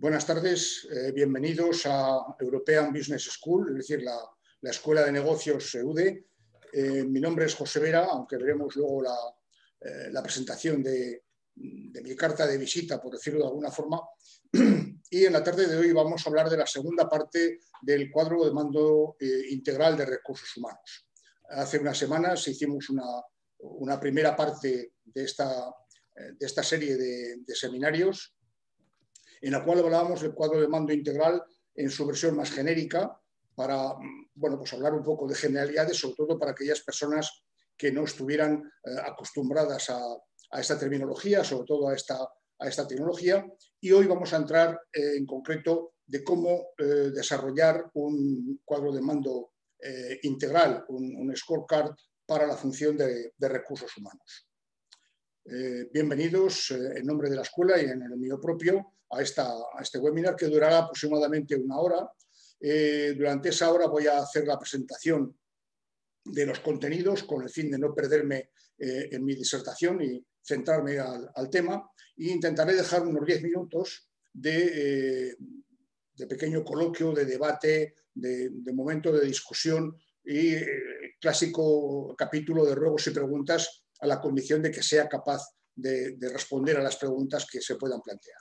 Buenas tardes, eh, bienvenidos a European Business School, es decir, la, Escuela de Negocios EUDE. Eh, mi nombre es José Vera, aunque veremos luego la, eh, presentación de, mi carta de visita, por decirlo de alguna forma. Y en la tarde de hoy vamos a hablar de la segunda parte del cuadro de mando integral de recursos humanos. Hace unas semanas hicimos una, primera parte de esta, de esta serie de seminarios en la cual hablábamos del cuadro de mando integral en su versión más genérica, para bueno, pues hablar un poco de generalidades, sobre todo para aquellas personas que no estuvieran eh, acostumbradas a, esta terminología, sobre todo a esta, a esta tecnología. Y hoy vamos a entrar eh, en concreto de cómo eh, desarrollar un cuadro de mando integral, un, scorecard para la función de recursos humanos. Bienvenidos en nombre de la escuela y en el mío propio a, este webinar que durará aproximadamente una hora. Eh, durante esa hora voy a hacer la presentación de los contenidos con el fin de no perderme en mi disertación y centrarme al, tema e intentaré dejar unos 10 minutos de, de, pequeño coloquio, de debate, de, momento de discusión y clásico capítulo de ruegos y preguntas a la condición de que sea capaz de, responder a las preguntas que se puedan plantear.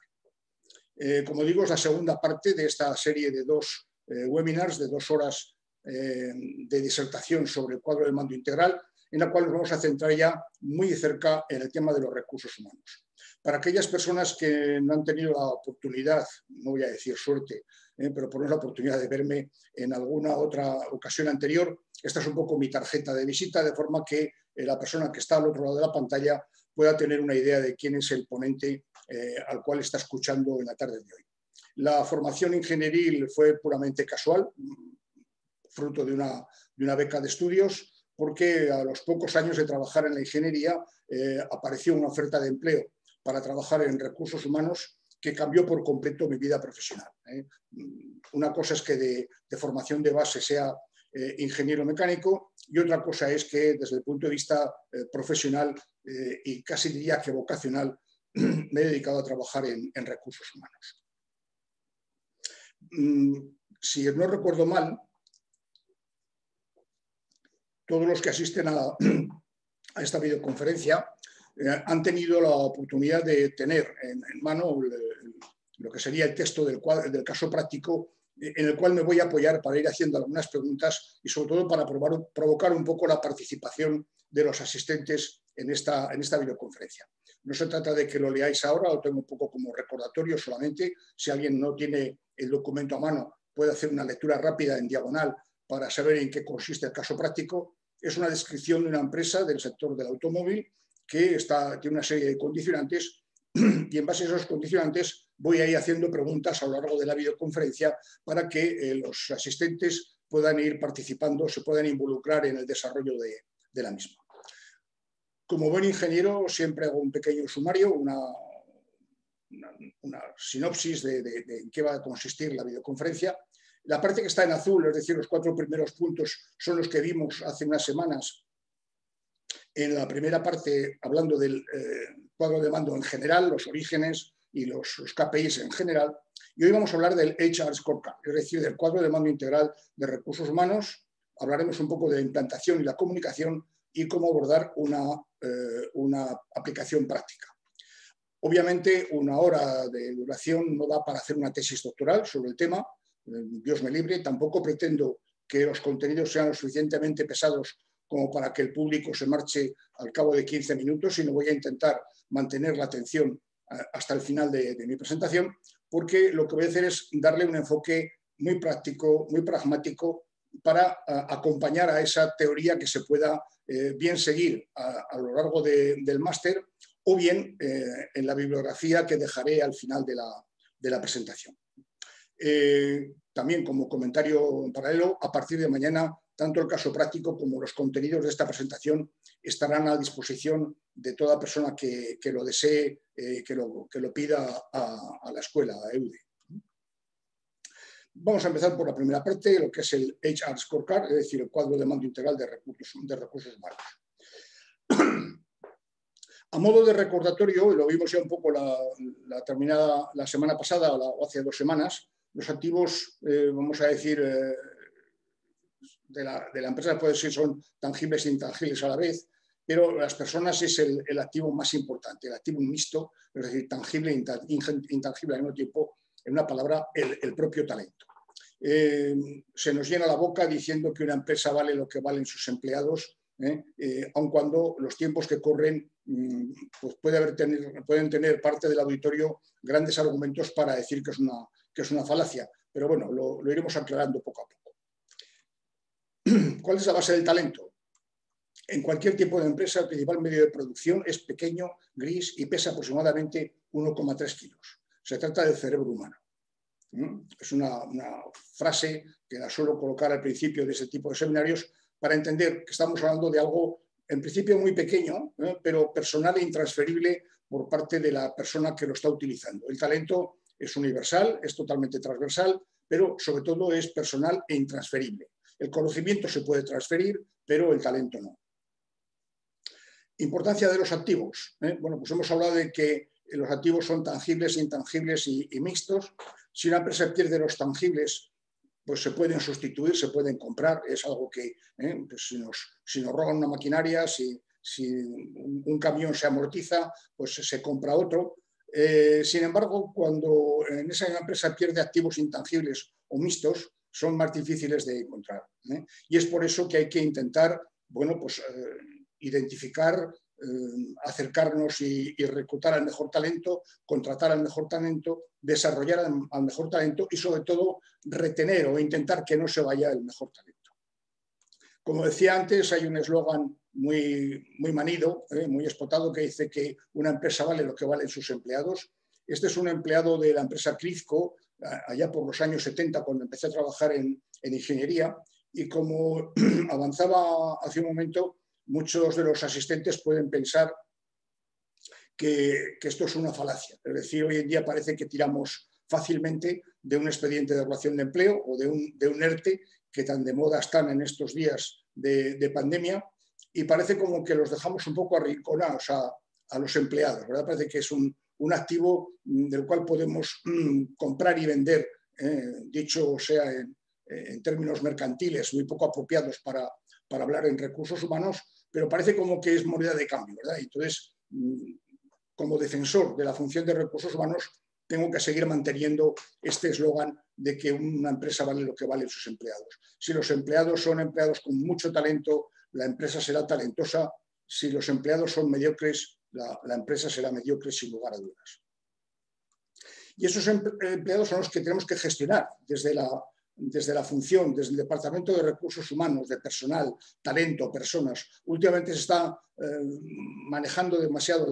Eh, como digo, es la segunda parte de esta serie de dos eh, webinars, de dos horas eh, de disertación sobre el cuadro de mando integral, en la cual nos vamos a centrar ya muy cerca en el tema de los recursos humanos. Para aquellas personas que no han tenido la oportunidad, no voy a decir suerte, pero por la oportunidad de verme en alguna otra ocasión anterior, esta es un poco mi tarjeta de visita, de forma que la persona que está al otro lado de la pantalla pueda tener una idea de quién es el ponente eh, al cual está escuchando en la tarde de hoy. La formación ingenieril fue puramente casual, fruto de una, de una beca de estudios, porque a los pocos años de trabajar en la ingeniería eh, apareció una oferta de empleo para trabajar en recursos humanos que cambió por completo mi vida profesional. Una cosa es que de, formación de base sea eh, ingeniero mecánico y otra cosa es que desde el punto de vista eh, profesional eh, y casi diría que vocacional me he dedicado a trabajar en, recursos humanos. Mm, si no recuerdo mal, todos los que asisten a, esta videoconferencia han tenido la oportunidad de tener en, mano lo que sería el texto del, del caso práctico en el cual me voy a apoyar para ir haciendo algunas preguntas y sobre todo para provocar un poco la participación de los asistentes en esta, en esta videoconferencia. No se trata de que lo leáis ahora, lo tengo un poco como recordatorio solamente. Si alguien no tiene el documento a mano, puede hacer una lectura rápida en diagonal para saber en qué consiste el caso práctico. Es una descripción de una empresa del sector del automóvil que está, tiene una serie de condicionantes y en base a esos condicionantes voy a ir haciendo preguntas a lo largo de la videoconferencia para que eh, los asistentes puedan ir participando, se puedan involucrar en el desarrollo de, la misma. Como buen ingeniero siempre hago un pequeño sumario, una, una, sinopsis de, de, en qué va a consistir la videoconferencia. La parte que está en azul, es decir, los cuatro primeros puntos, son los que vimos hace unas semanas en la primera parte hablando del eh, cuadro de mando en general, los orígenes y los, KPIs en general. Y hoy vamos a hablar del HR Scorecard, es decir, del cuadro de mando integral de recursos humanos. Hablaremos un poco de la implantación y la comunicación y cómo abordar una, eh, una aplicación práctica. Obviamente, una hora de duración no da para hacer una tesis doctoral sobre el tema, eh, Dios me libre, tampoco pretendo que los contenidos sean lo suficientemente pesados como para que el público se marche al cabo de 15 minutos, sino voy a intentar mantener la atención eh, hasta el final de, mi presentación, porque lo que voy a hacer es darle un enfoque muy práctico, muy pragmático, para eh, acompañar a esa teoría que se pueda eh, bien seguir a, lo largo del máster o bien en la bibliografía que dejaré al final de la, presentación. también como comentario en paralelo, a partir de mañana tanto el caso práctico como los contenidos de esta presentación estarán a disposición de toda persona que, lo desee, eh, que, lo, que, lo, pida a, la escuela, a EUDE. Vamos a empezar por la primera parte, lo que es el HR Scorecard, es decir, el cuadro de mando integral de recursos, humanos. A modo de recordatorio, lo vimos ya un poco la, terminada la semana pasada o, hace dos semanas, los activos, eh, vamos a decir, eh, de, la, empresa puede ser son tangibles e intangibles a la vez, pero las personas es el, activo más importante, el activo mixto, es decir, tangible e intangible al mismo tiempo, en una palabra, el, propio talento. Eh, se nos llena la boca diciendo que una empresa vale lo que valen sus empleados, aun cuando los tiempos que corren Mm, pues pueden tener parte del auditorio grandes argumentos para decir que es una, que es una falacia, pero bueno, lo, iremos aclarando poco a poco. ¿Cuál es la base del talento? En cualquier tipo de empresa, el principal medio de producción es pequeño, gris y pesa aproximadamente 1,3 kilos. Se trata del cerebro humano. Es una, frase que la suelo colocar al principio de ese tipo de seminarios para entender que estamos hablando de algo en principio muy pequeño, ¿eh? pero personal e intransferible por parte de la persona que lo está utilizando. El talento es universal, es totalmente transversal, pero sobre todo es personal e intransferible. El conocimiento se puede transferir, pero el talento no. Importancia de los activos. ¿eh? Bueno, pues hemos hablado de que los activos son tangibles, intangibles y mixtos. Si una empresa pierde los tangibles, pues se pueden sustituir, se pueden comprar. Es algo que, ¿eh? pues si, nos, si, roban una maquinaria, si, si, un camión se amortiza, pues se compra otro. Eh, sin embargo, cuando en esa empresa pierde activos intangibles o mixtos, son más difíciles de encontrar. ¿eh? Y es por eso que hay que intentar bueno, pues, identificar eh, acercarnos y, reclutar al mejor talento, contratar al mejor talento, desarrollar al, mejor talento y sobre todo retener o intentar que no se vaya el mejor talento. Como decía antes, hay un eslogan muy, muy manido, eh, muy espotado, que dice que una empresa vale lo que valen sus empleados. Este es un empleado de la empresa Crisco, allá por los años 70, cuando empecé a trabajar en, en ingeniería, y como avanzaba hace un momento, muchos de los asistentes pueden pensar que, esto es una falacia. Es decir, hoy en día parece que tiramos fácilmente de un expediente de relación de empleo o de un, de un ERTE que tan de moda están en estos días de, pandemia y parece como que los dejamos un poco arrinconados a, los empleados. ¿verdad? Parece que es un, activo del cual podemos mm, comprar y vender, eh, dicho sea en, en, términos mercantiles muy poco apropiados para, para hablar en recursos humanos, pero parece como que es moneda de cambio, ¿verdad? Entonces, mm, como defensor de la función de recursos humanos, tengo que seguir manteniendo este eslogan de que una empresa vale lo que valen sus empleados. Si los empleados son empleados con mucho talento, la empresa será talentosa. Si los empleados son mediocres, la, la empresa será mediocre sin lugar a dudas. Y esos empleados son los que tenemos que gestionar desde la desde la función, desde el Departamento de Recursos Humanos, de personal, talento, personas. Últimamente se está eh, manejando demasiado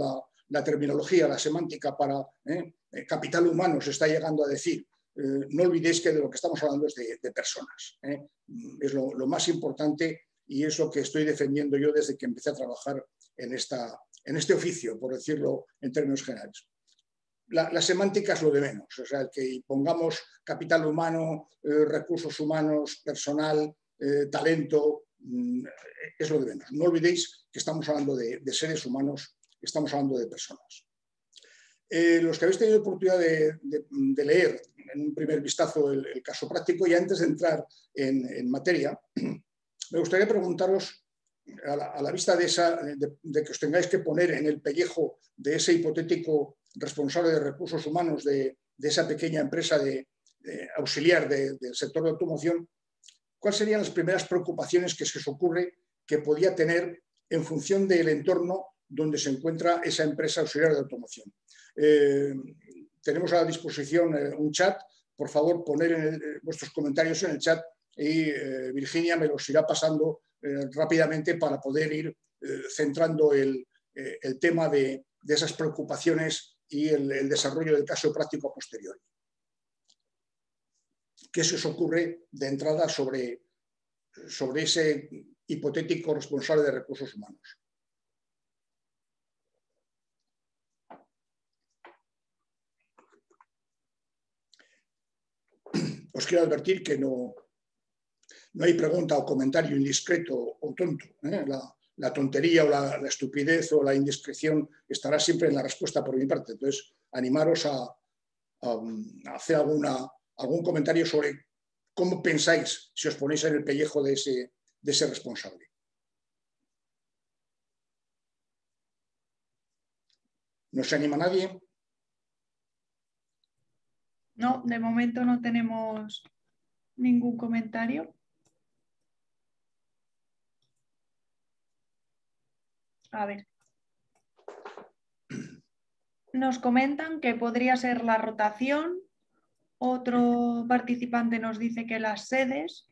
la, terminología, la semántica para eh, eh, capital humano, se está llegando a decir. no olvidéis que de lo que estamos hablando es de, personas. Es lo, más importante y es lo que estoy defendiendo yo desde que empecé a trabajar en, esta, en este oficio, por decirlo en términos generales la, semántica es lo de menos, o sea, el que pongamos capital humano, eh, recursos humanos, personal, eh, talento, mm, es lo de menos. No olvidéis que estamos hablando de, seres humanos, estamos hablando de personas. Eh, los que habéis tenido oportunidad de, leer en un primer vistazo el, caso práctico y antes de entrar en, materia, me gustaría preguntaros a la, vista de, esa, de, que os tengáis que poner en el pellejo de ese hipotético responsable de recursos humanos de, esa pequeña empresa de, auxiliar del sector de automoción, ¿cuáles serían las primeras preocupaciones que se os ocurre que podía tener en función del entorno donde se encuentra esa empresa auxiliar de automoción? Eh, tenemos a disposición eh, un chat, por favor poner en vuestros comentarios en el chat y eh, Virginia me los irá pasando rápidamente para poder ir centrando el, tema de, esas preocupaciones y el, desarrollo del caso práctico posterior. ¿Qué se os ocurre de entrada sobre, sobre ese hipotético responsable de recursos humanos? Os quiero advertir que no, no hay pregunta o comentario indiscreto o tonto. ¿eh? la tontería o la, estupidez o la indiscreción estará siempre en la respuesta por mi parte. Entonces, animaros a, hacer alguna, algún comentario sobre cómo pensáis si os ponéis en el pellejo de ese, de ese responsable. ¿No se anima nadie? No, de momento no tenemos ningún comentario. A ver. Nos comentan que podría ser la rotación. Otro participante nos dice que las sedes.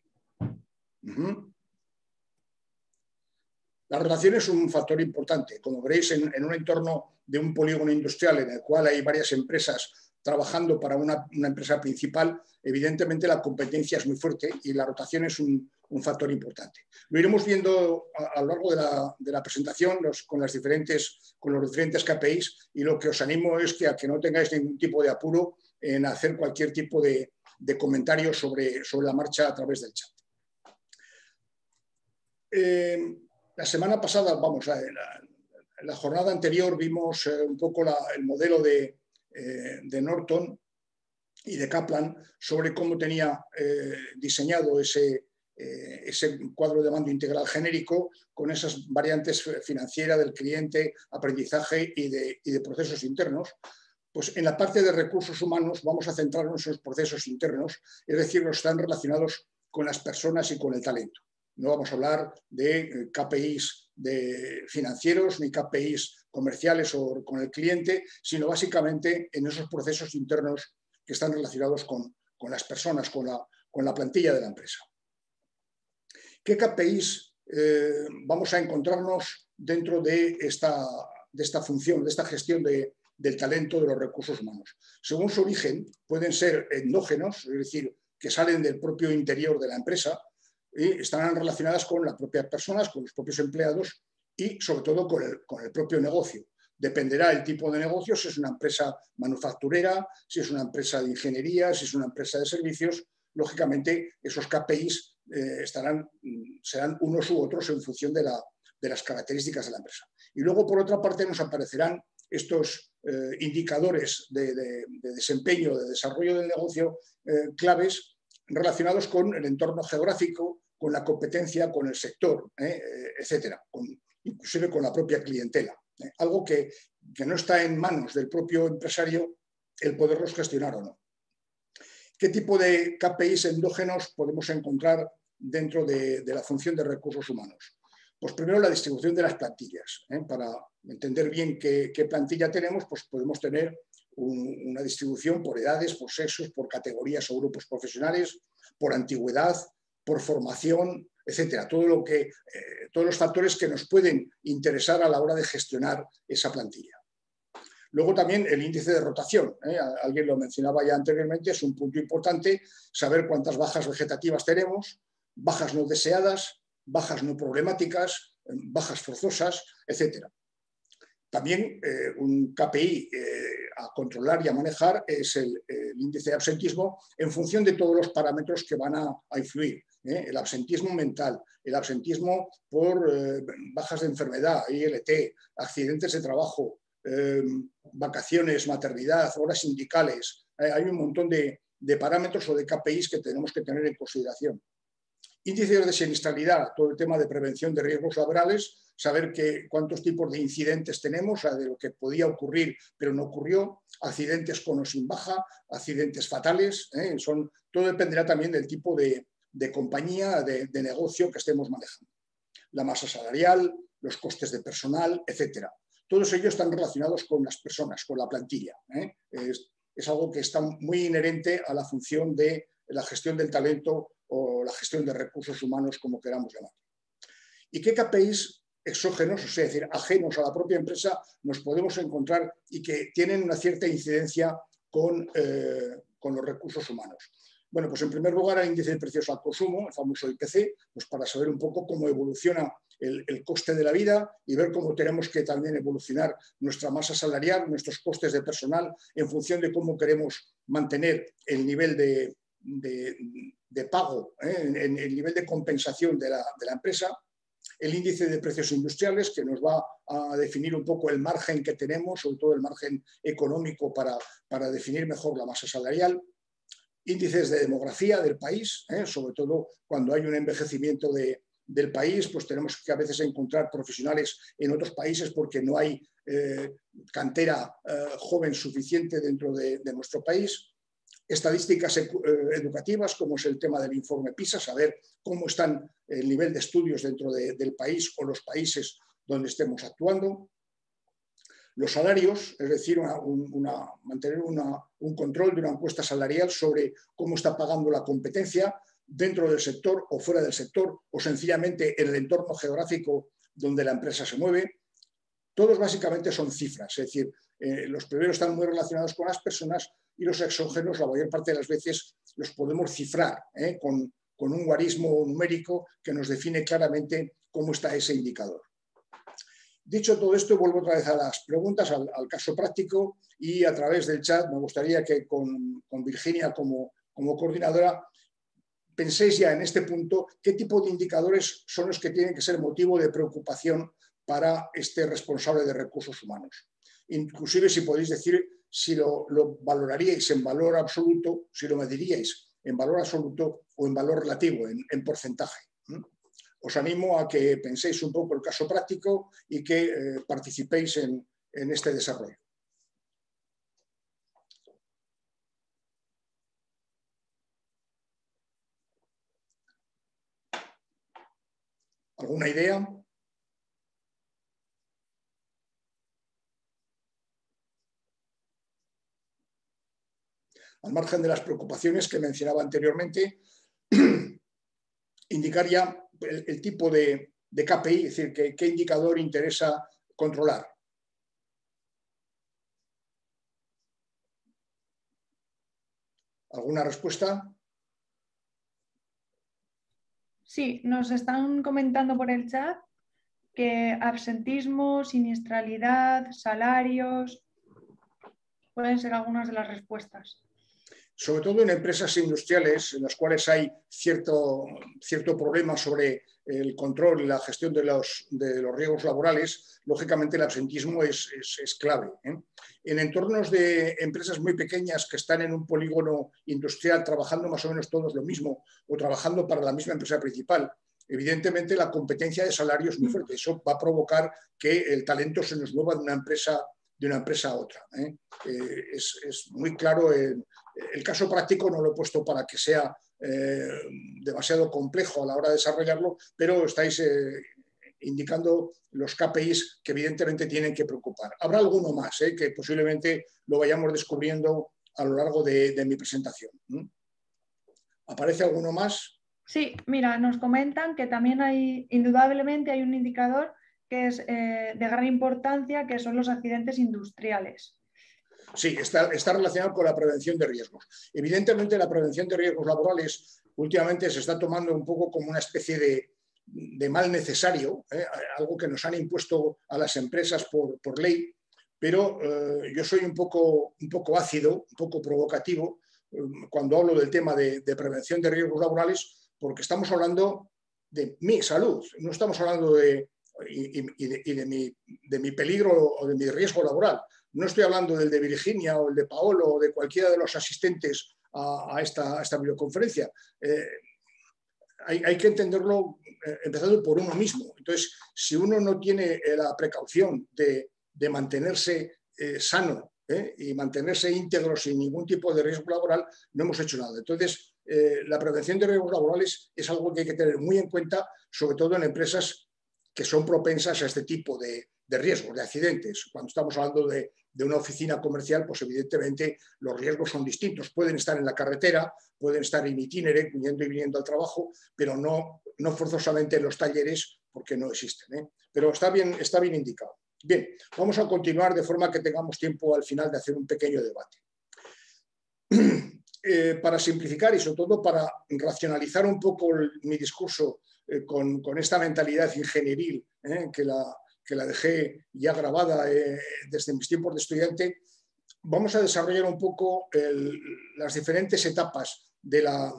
La rotación es un factor importante. Como veréis, en, un entorno de un polígono industrial en el cual hay varias empresas trabajando para una, empresa principal, evidentemente la competencia es muy fuerte y la rotación es un, factor importante. Lo iremos viendo a, lo largo de la, presentación con, las diferentes, con los diferentes KPIs y lo que os animo es que a que no tengáis ningún tipo de apuro en hacer cualquier tipo de, comentario sobre, sobre, la marcha a través del chat. Eh, la semana pasada, vamos, la, la jornada anterior vimos eh, un poco el modelo de, eh, de Norton y de Kaplan sobre cómo tenía eh, diseñado ese, eh, ese cuadro de mando integral genérico con esas variantes financieras del cliente, aprendizaje y de, y de, procesos internos. Pues en la parte de recursos humanos vamos a centrarnos en los procesos internos, es decir, los están relacionados con las personas y con el talento. No vamos a hablar de KPIs de financieros ni KPIs comerciales o con el cliente, sino básicamente en esos procesos internos que están relacionados con, las personas, con la, plantilla de la empresa. ¿Qué KPIs eh, vamos a encontrarnos dentro de esta función, de esta gestión del talento de los recursos humanos? Según su origen, pueden ser endógenos, es decir, que salen del propio interior de la empresa, y estarán relacionadas con las propias personas, con los propios empleados y sobre todo con el, propio negocio. Dependerá el tipo de negocio, si es una empresa manufacturera, si es una empresa de ingeniería, si es una empresa de servicios. Lógicamente, esos KPIs eh, estarán, mm, serán unos u otros en función de, las características de la empresa. Y luego, por otra parte, nos aparecerán estos eh, indicadores de, desempeño, de desarrollo del negocio eh, claves relacionados con el entorno geográfico, con la competencia, con el sector, etcétera, inclusive con la propia clientela. ¿eh? Algo que, no está en manos del propio empresario el poderlos gestionar o no. ¿Qué tipo de KPIs endógenos podemos encontrar dentro de, la función de recursos humanos? Pues primero la distribución de las plantillas. ¿eh? Para entender bien qué, plantilla tenemos, pues podemos tener una distribución por edades, por sexos, por categorías o grupos profesionales, por antigüedad, por formación, etcétera. Todo lo que, eh, todos los factores que nos pueden interesar a la hora de gestionar esa plantilla. Luego también el índice de rotación. ¿eh? Alguien lo mencionaba ya anteriormente, es un punto importante saber cuántas bajas vegetativas tenemos, bajas no deseadas, bajas no problemáticas, bajas forzosas, etcétera. También eh, un KPI a controlar y a manejar es el, índice de absentismo en función de todos los parámetros que van a influir. ¿eh? el absentismo mental, el absentismo por eh, bajas de enfermedad, ILT, accidentes de trabajo, em, vacaciones, maternidad, horas sindicales. Eh, hay un montón de, parámetros o de KPIs que tenemos que tener en consideración. Índices de siniestralidad, todo el tema de prevención de riesgos laborales, saber que, cuántos tipos de incidentes tenemos, de lo que podía ocurrir pero no ocurrió, accidentes con o sin baja, accidentes fatales, son, todo dependerá también del tipo de, de compañía, de, negocio que estemos manejando. La masa salarial, los costes de personal, etcétera. Todos ellos están relacionados con las personas, con la plantilla. ¿eh? Es, algo que está muy inherente a la función de la gestión del talento o la gestión de recursos humanos, como queramos llamar. ¿Y qué KPIs exógenos, es decir, ajenos a la propia empresa, nos podemos encontrar y que tienen una cierta incidencia con, eh, con los recursos humanos? Bueno, pues en primer lugar el índice de precios al consumo, el famoso IPC, pues para saber un poco cómo evoluciona el, coste de la vida y ver cómo tenemos que también evolucionar nuestra masa salarial, nuestros costes de personal, en función de cómo queremos mantener el nivel de, pago, ¿eh? el, nivel de compensación de la, empresa. El índice de precios industriales, que nos va a definir un poco el margen que tenemos, sobre todo el margen económico para, para definir mejor la masa salarial, índices de demografía del país, ¿eh? sobre todo cuando hay un envejecimiento del país, pues tenemos que a veces encontrar profesionales en otros países porque no hay eh, cantera eh, joven suficiente dentro de, nuestro país. Estadísticas educativas, como es el tema del informe PISA, saber cómo están el nivel de estudios dentro del país o los países donde estemos actuando los salarios, es decir, mantener un control de una encuesta salarial sobre cómo está pagando la competencia dentro del sector o fuera del sector o sencillamente en el entorno geográfico donde la empresa se mueve. Todos básicamente son cifras, es decir, eh, los primeros están muy relacionados con las personas y los exógenos la mayor parte de las veces los podemos cifrar ¿eh? con un guarismo numérico que nos define claramente cómo está ese indicador. Dicho todo esto, vuelvo otra vez a las preguntas, al, caso práctico y a través del chat me gustaría que con, Virginia como, como coordinadora penséis ya en este punto qué tipo de indicadores son los que tienen que ser motivo de preocupación para este responsable de recursos humanos. Inclusive si podéis decir si lo, valoraríais en valor absoluto, si lo mediríais en valor absoluto o en valor relativo, en porcentaje os animo a que penséis un poco el caso práctico y que eh, participéis en, en este desarrollo. ¿Alguna idea? Al margen de las preocupaciones que mencionaba anteriormente, indicar ya el, tipo de, KPI, es decir, qué indicador interesa controlar. ¿Alguna respuesta? Sí, nos están comentando por el chat que absentismo, siniestralidad, salarios, pueden ser algunas de las respuestas sobre todo en empresas industriales en las cuales hay cierto, cierto problema sobre el control y la gestión de los, de los riesgos laborales, lógicamente el absentismo es, es, clave. ¿eh? En entornos de empresas muy pequeñas que están en un polígono industrial trabajando más o menos todos lo mismo o trabajando para la misma empresa principal, evidentemente la competencia de salarios es muy fuerte. Eso va a provocar que el talento se nos mueva de una empresa de una empresa a otra. ¿eh? Eh, es, es, muy claro el, el caso práctico no lo he puesto para que sea eh, demasiado complejo a la hora de desarrollarlo, pero estáis eh, indicando los KPIs que evidentemente tienen que preocupar. Habrá alguno más eh, que posiblemente lo vayamos descubriendo a lo largo de, mi presentación. ¿Aparece alguno más? Sí, mira, nos comentan que también hay, indudablemente hay un indicador que es de gran importancia, que son los accidentes industriales. Sí, está, relacionado con la prevención de riesgos. Evidentemente, la prevención de riesgos laborales últimamente se está tomando un poco como una especie de, mal necesario, ¿eh? algo que nos han impuesto a las empresas por, ley, pero eh, yo soy un poco, un poco ácido, un poco provocativo eh, cuando hablo del tema de, prevención de riesgos laborales, porque estamos hablando de mi salud, no estamos hablando de, de, mi, de mi peligro o de mi riesgo laboral. No estoy hablando del de Virginia o el de Paolo o de cualquiera de los asistentes a, esta, videoconferencia. Eh, hay, que entenderlo eh, empezando por uno mismo. Entonces, si uno no tiene eh, la precaución de, mantenerse sano y mantenerse íntegro sin ningún tipo de riesgo laboral, no hemos hecho nada. Entonces, la prevención de riesgos laborales es algo que hay que tener muy en cuenta, sobre todo en empresas que son propensas a este tipo de, de riesgos, de accidentes. Cuando estamos hablando de, de una oficina comercial, pues evidentemente los riesgos son distintos. Pueden estar en la carretera, pueden estar en itinere, yendo y viniendo al trabajo, pero no, no forzosamente en los talleres porque no existen. ¿eh? Pero está bien, está bien indicado. Bien, vamos a continuar de forma que tengamos tiempo al final de hacer un pequeño debate. Eh, para simplificar y sobre todo para racionalizar un poco mi discurso eh, con, esta mentalidad ingenieril que la, que la dejé ya grabada eh, desde mis tiempos de estudiante, vamos a desarrollar un poco las diferentes etapas de la,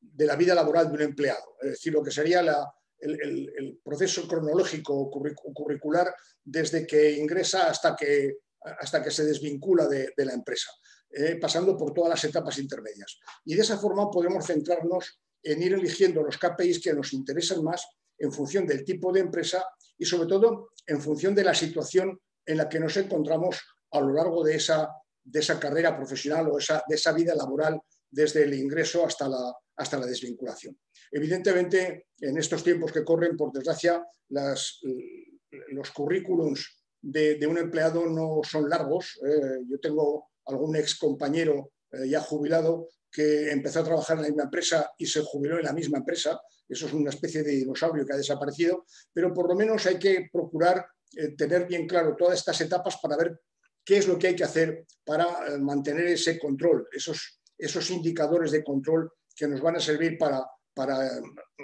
de la, vida laboral de un empleado, es decir, lo que sería la, el, proceso cronológico curricular desde que ingresa hasta que, hasta que se desvincula de, la empresa, eh, pasando por todas las etapas intermedias. Y de esa forma podemos centrarnos en ir eligiendo los KPIs que nos interesan más en función del tipo de empresa y sobre todo en función de la situación en la que nos encontramos a lo largo de esa, de esa carrera profesional o esa, de esa vida laboral desde el ingreso hasta la, hasta la desvinculación. Evidentemente, en estos tiempos que corren, por desgracia, los currículums de, un empleado no son largos. Eh, yo tengo algún ex compañero eh, ya jubilado que empezó a trabajar en la misma empresa y se jubiló en la misma empresa. Eso es una especie de dinosaurio que ha desaparecido, pero por lo menos hay que procurar eh, tener bien claro todas estas etapas para ver qué es lo que hay que hacer para mantener ese control, esos, esos indicadores de control que nos van a servir para, para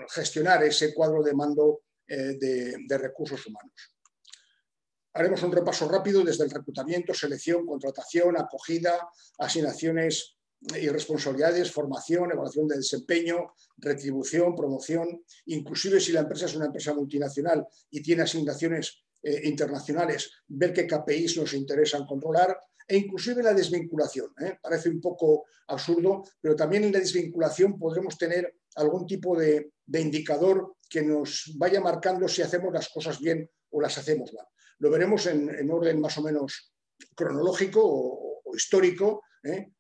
gestionar ese cuadro de mando eh, de, recursos humanos. Haremos un repaso rápido desde el reclutamiento, selección, contratación, acogida, asignaciones y responsabilidades, formación, evaluación de desempeño, retribución, promoción, inclusive si la empresa es una empresa multinacional y tiene asignaciones eh, internacionales, ver qué KPIs nos interesan controlar, e inclusive la desvinculación. ¿eh? Parece un poco absurdo, pero también en la desvinculación podremos tener algún tipo de, indicador que nos vaya marcando si hacemos las cosas bien o las hacemos mal. Lo veremos en, orden más o menos cronológico o, histórico, ¿eh?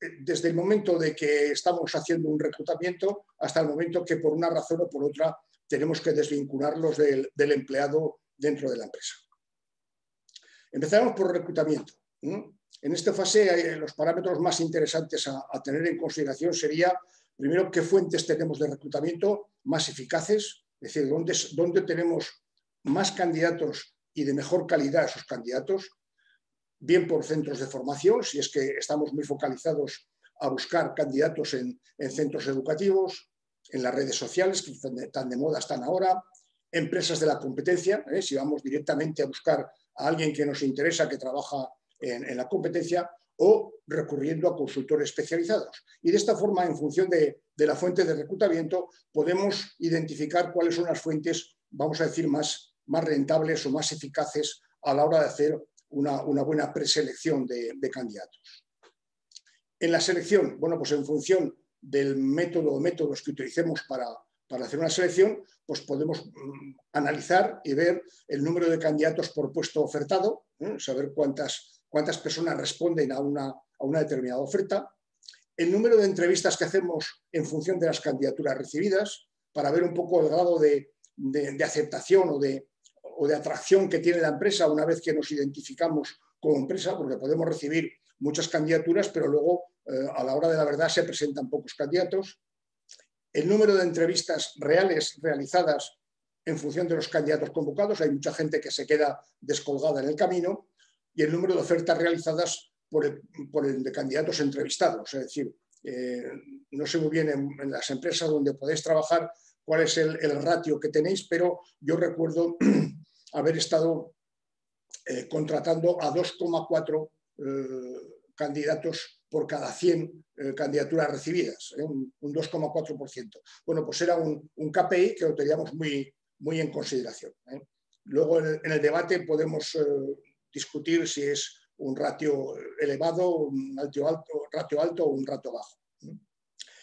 Desde el momento de que estamos haciendo un reclutamiento hasta el momento que por una razón o por otra tenemos que desvincularlos del, empleado dentro de la empresa. Empezamos por reclutamiento. En esta fase, los parámetros más interesantes a, tener en consideración sería, primero, qué fuentes tenemos de reclutamiento más eficaces, es decir, dónde, dónde tenemos más candidatos y de mejor calidad esos candidatos, bien por centros de formación, si es que estamos muy focalizados a buscar candidatos en, centros educativos, en las redes sociales, que tan de moda están ahora, empresas de la competencia, ¿eh? si vamos directamente a buscar a alguien que nos interesa, que trabaja en, la competencia o recurriendo a consultores especializados. Y de esta forma, en función de, la fuente de reclutamiento, podemos identificar cuáles son las fuentes, vamos a decir, más, más rentables o más eficaces a la hora de hacer una, buena preselección de, candidatos. En la selección, bueno, pues en función del método o métodos que utilicemos para, hacer una selección, pues podemos mm, analizar y ver el número de candidatos por puesto ofertado, ¿eh? saber cuántas cuántas personas responden a una, determinada oferta, el número de entrevistas que hacemos en función de las candidaturas recibidas, para ver un poco el grado de, aceptación o de, o de atracción que tiene la empresa una vez que nos identificamos como empresa, porque podemos recibir muchas candidaturas, pero luego eh, a la hora de la verdad se presentan pocos candidatos. El número de entrevistas reales realizadas en función de los candidatos convocados, hay mucha gente que se queda descolgada en el camino, y el número de ofertas realizadas por el, de candidatos entrevistados. Es decir, eh, no sé muy bien en, las empresas donde podéis trabajar cuál es el, ratio que tenéis, pero yo recuerdo haber estado eh, contratando a 2,4 eh, candidatos por cada 100 candidaturas recibidas, un, 2,4%. Bueno, pues era un, KPI que lo teníamos muy, muy en consideración. Luego en el, debate podemos discutir si es un ratio elevado, un ratio alto, ratio alto o un ratio bajo.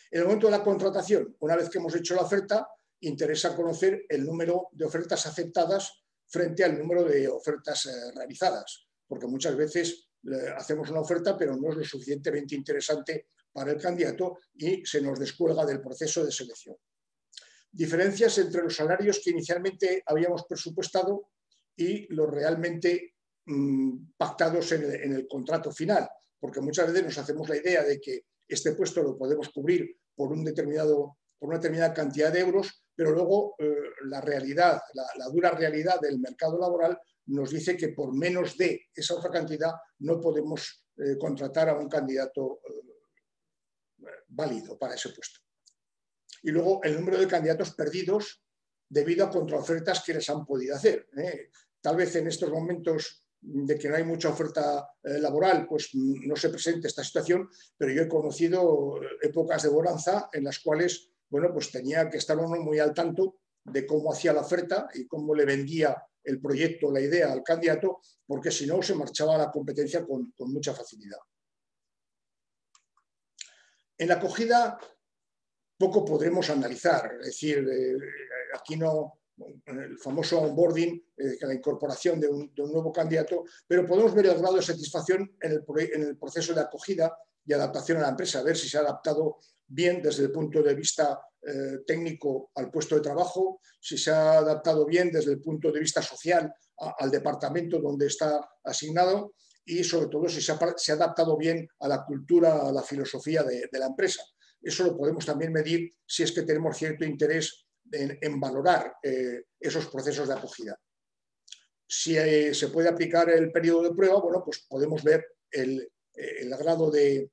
En el momento de la contratación, una vez que hemos hecho la oferta, interesa conocer el número de ofertas aceptadas frente al número de ofertas eh, realizadas, porque muchas veces eh, hacemos una oferta pero no es lo suficientemente interesante para el candidato y se nos descuelga del proceso de selección. Diferencias entre los salarios que inicialmente habíamos presupuestado y los realmente Mm, pactados en el, contrato final, porque muchas veces nos hacemos la idea de que este puesto lo podemos cubrir por, un determinado, por una determinada cantidad de euros, pero luego eh, la realidad, la, dura realidad del mercado laboral nos dice que por menos de esa otra cantidad no podemos eh, contratar a un candidato eh, válido para ese puesto. Y luego el número de candidatos perdidos debido a contraofertas que les han podido hacer. Tal vez en estos momentos de que no hay mucha oferta eh, laboral, pues no se presente esta situación, pero yo he conocido épocas de bonanza en las cuales, bueno, pues tenía que estar uno muy al tanto de cómo hacía la oferta y cómo le vendía el proyecto, la idea al candidato, porque si no se marchaba a la competencia con, mucha facilidad. En la acogida poco podremos analizar, es decir, eh, aquí no, el famoso onboarding, eh, la incorporación de un, nuevo candidato, pero podemos ver el grado de satisfacción en el, en el, proceso de acogida y adaptación a la empresa, ver si se ha adaptado bien desde el punto de vista eh, técnico al puesto de trabajo, si se ha adaptado bien desde el punto de vista social al departamento donde está asignado y sobre todo si se ha, se ha, adaptado bien a la cultura, a la filosofía de, la empresa. Eso lo podemos también medir si es que tenemos cierto interés en, valorar eh, esos procesos de acogida. Si eh, se puede aplicar el periodo de prueba, bueno, pues podemos ver el, grado de,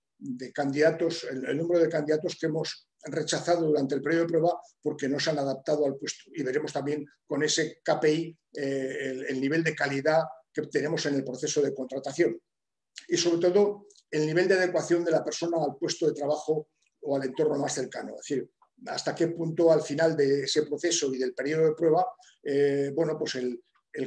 candidatos, el, número de candidatos que hemos rechazado durante el periodo de prueba porque no se han adaptado al puesto. Y veremos también con ese KPI eh, el, nivel de calidad que tenemos en el proceso de contratación. Y sobre todo el nivel de adecuación de la persona al puesto de trabajo o al entorno más cercano. Es decir, hasta qué punto al final de ese proceso y del periodo de prueba, eh, bueno, pues el,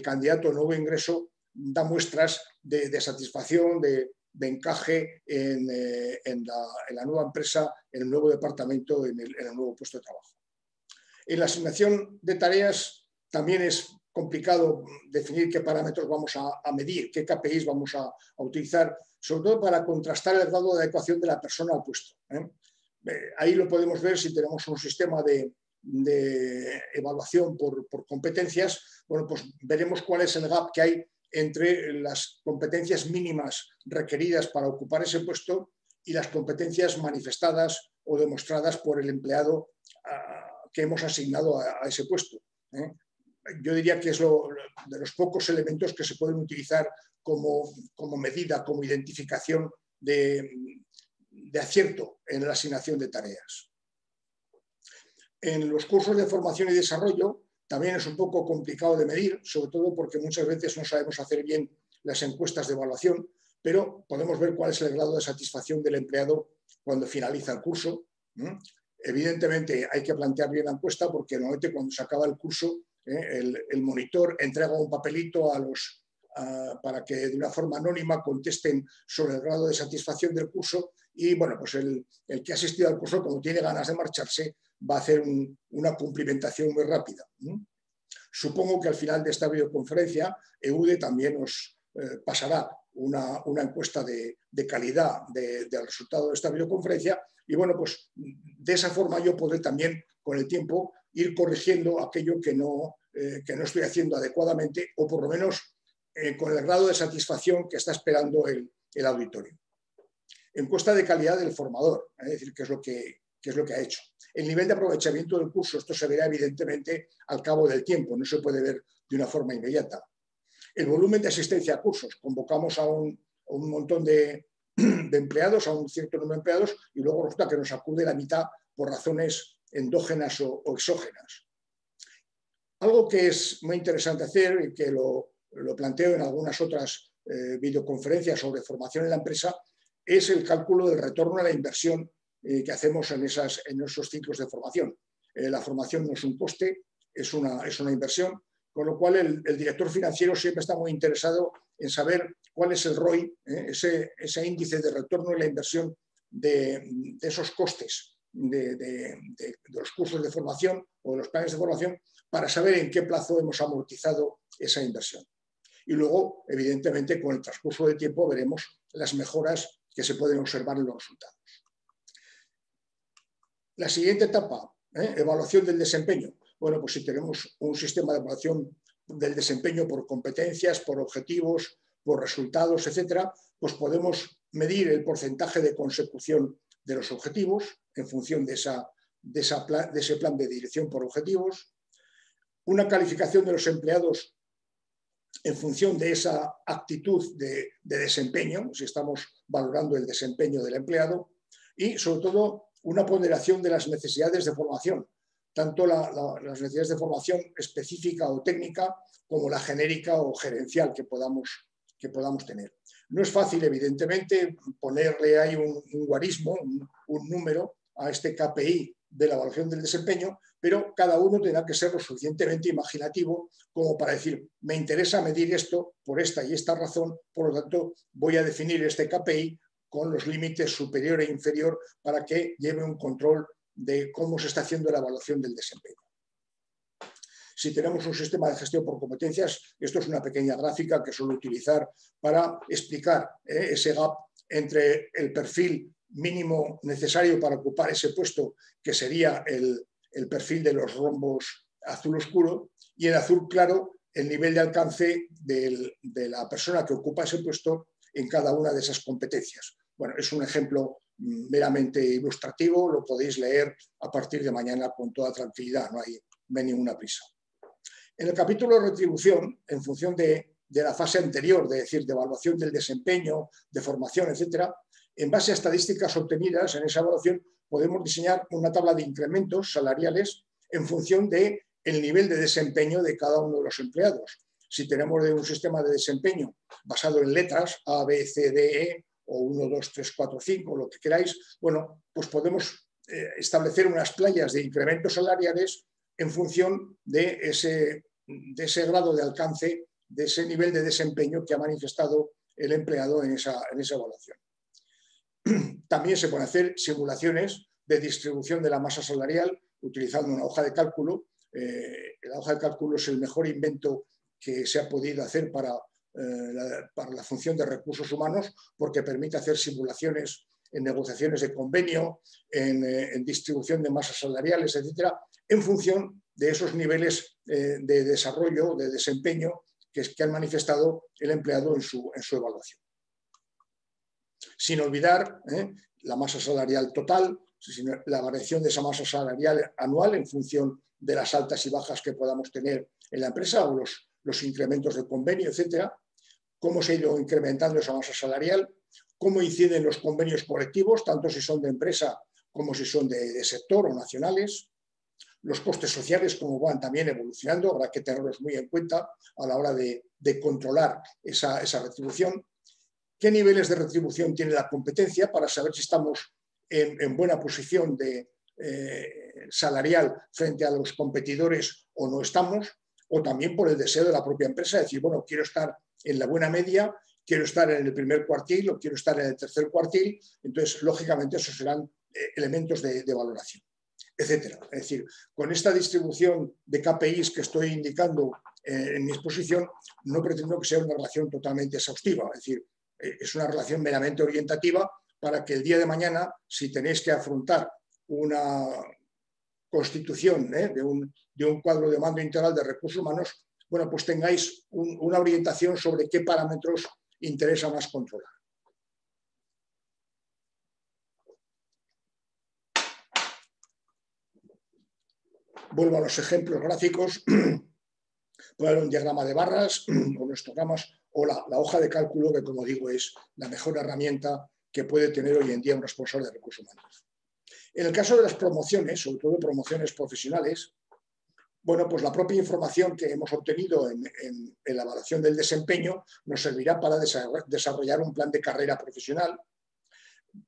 candidato nuevo ingreso da muestras de, satisfacción, de, encaje eh, en, la, nueva empresa, en el nuevo departamento, en el, nuevo puesto de trabajo. En la asignación de tareas también es complicado definir qué parámetros vamos a, medir, qué KPIs vamos a, utilizar, sobre todo para contrastar el grado de adecuación de la persona al puesto. ¿eh? Eh, ahí lo podemos ver si tenemos un sistema de, evaluación por, competencias, bueno, pues veremos cuál es el gap que hay entre las competencias mínimas requeridas para ocupar ese puesto y las competencias manifestadas o demostradas por el empleado ah, que hemos asignado a, ese puesto. ¿eh? Yo diría que es de los pocos elementos que se pueden utilizar como, medida, como identificación de, de acierto en la asignación de tareas. En los cursos de formación y desarrollo también es un poco complicado de medir, sobre todo porque muchas veces no sabemos hacer bien las encuestas de evaluación, pero podemos ver cuál es el grado de satisfacción del empleado cuando finaliza el curso. Evidentemente hay que plantear bien la encuesta porque normalmente cuando se acaba el curso ¿eh? el, monitor entrega un papelito a los, para que de una forma anónima contesten sobre el grado de satisfacción del curso y bueno, pues el, que ha asistido al curso, como tiene ganas de marcharse, va a hacer una cumplimentación muy rápida. Supongo que al final de esta videoconferencia, EUDE también nos eh, pasará una, encuesta de, calidad del resultado de esta videoconferencia y bueno, pues de esa forma yo podré también con el tiempo ir corrigiendo aquello que no, eh, estoy haciendo adecuadamente o por lo menos eh, con el grado de satisfacción que está esperando el auditorio encuesta de calidad del formador, es decir, qué es, lo que, es lo que ha hecho. El nivel de aprovechamiento del curso, esto se verá evidentemente al cabo del tiempo, no se puede ver de una forma inmediata. El volumen de asistencia a cursos, convocamos a un, montón de, empleados, a un cierto número de empleados, y luego resulta que nos acude la mitad por razones endógenas o, exógenas. Algo que es muy interesante hacer y que lo, planteo en algunas otras eh, videoconferencias sobre formación en la empresa es el cálculo del retorno a la inversión eh, que hacemos en, esas, en esos ciclos de formación. Eh, la formación no es un coste, es una, es una inversión, con lo cual el, director financiero siempre está muy interesado en saber cuál es el ROI, eh, ese, ese, índice de retorno a la inversión de, esos costes de, los cursos de formación o de los planes de formación para saber en qué plazo hemos amortizado esa inversión. Y luego, evidentemente, con el transcurso del tiempo veremos las mejoras que se pueden observar en los resultados. La siguiente etapa, ¿eh? evaluación del desempeño. Bueno, pues si tenemos un sistema de evaluación del desempeño por competencias, por objetivos, por resultados, etcétera, pues podemos medir el porcentaje de consecución de los objetivos en función de, esa, de, ese plan de dirección por objetivos, una calificación de los empleados en función de esa actitud de, desempeño, si estamos valorando el desempeño del empleado, y sobre todo una ponderación de las necesidades de formación, tanto las necesidades de formación específica o técnica como la genérica o gerencial que podamos, que podamos tener. No es fácil, evidentemente, ponerle ahí un, guarismo, un, número a este KPI de la evaluación del desempeño, pero cada uno tendrá que ser lo suficientemente imaginativo como para decir, me interesa medir esto por esta y esta razón, por lo tanto voy a definir este KPI con los límites superior e inferior para que lleve un control de cómo se está haciendo la evaluación del desempeño. Si tenemos un sistema de gestión por competencias, esto es una pequeña gráfica que suelo utilizar para explicar eh, ese gap entre el perfil mínimo necesario para ocupar ese puesto, que sería el, perfil de los rombos azul oscuro, y en azul claro el nivel de alcance de la persona que ocupa ese puesto en cada una de esas competencias. Bueno, es un ejemplo mm, meramente ilustrativo, lo podéis leer a partir de mañana con toda tranquilidad, no hay, ninguna prisa. En el capítulo de retribución, en función de, de, la fase anterior, de decir, de evaluación del desempeño, de formación, etcétera, en base a estadísticas obtenidas en esa evaluación, podemos diseñar una tabla de incrementos salariales en función del el nivel de desempeño de cada uno de los empleados. Si tenemos un sistema de desempeño basado en letras A, B, C, D, E o 1, 2, 3, 4, 5, lo que queráis, bueno, pues podemos eh, establecer unas playas de incrementos salariales en función de ese, de ese grado de alcance, de ese nivel de desempeño que ha manifestado el empleado en esa, en esa evaluación. También se pueden hacer simulaciones de distribución de la masa salarial utilizando una hoja de cálculo. Eh, la hoja de cálculo es el mejor invento que se ha podido hacer para, eh, la, para la función de recursos humanos porque permite hacer simulaciones en negociaciones de convenio, en, eh, distribución de masas salariales, etcétera, en función de esos niveles de desarrollo, de desempeño que, han manifestado el empleado en su evaluación sin olvidar ¿eh? la masa salarial total, la variación de esa masa salarial anual en función de las altas y bajas que podamos tener en la empresa o los, incrementos de convenio, etcétera, cómo se ha ido incrementando esa masa salarial, cómo inciden los convenios colectivos, tanto si son de empresa como si son de, sector o nacionales, los costes sociales, cómo van también evolucionando, habrá que tenerlos muy en cuenta a la hora de, controlar esa, retribución, qué niveles de retribución tiene la competencia para saber si estamos en, buena posición de, eh, salarial frente a los competidores o no estamos, o también por el deseo de la propia empresa, decir, bueno, quiero estar en la buena media, quiero estar en el primer cuartil o quiero estar en el tercer cuartil, entonces, lógicamente, esos serán eh, elementos de, valoración, etcétera. Es decir, con esta distribución de KPIs que estoy indicando eh, en mi exposición, no pretendo que sea una relación totalmente exhaustiva, es decir, es una relación meramente orientativa para que el día de mañana, si tenéis que afrontar una constitución ¿eh? de, un, cuadro de mando integral de recursos humanos, bueno, pues tengáis una orientación sobre qué parámetros interesa más controlar. Vuelvo a los ejemplos gráficos. Dar un diagrama de barras con histogramas o la, hoja de cálculo, que como digo es la mejor herramienta que puede tener hoy en día un responsable de recursos humanos. En el caso de las promociones, sobre todo promociones profesionales, bueno, pues la propia información que hemos obtenido en, la evaluación del desempeño nos servirá para desarrollar un plan de carrera profesional.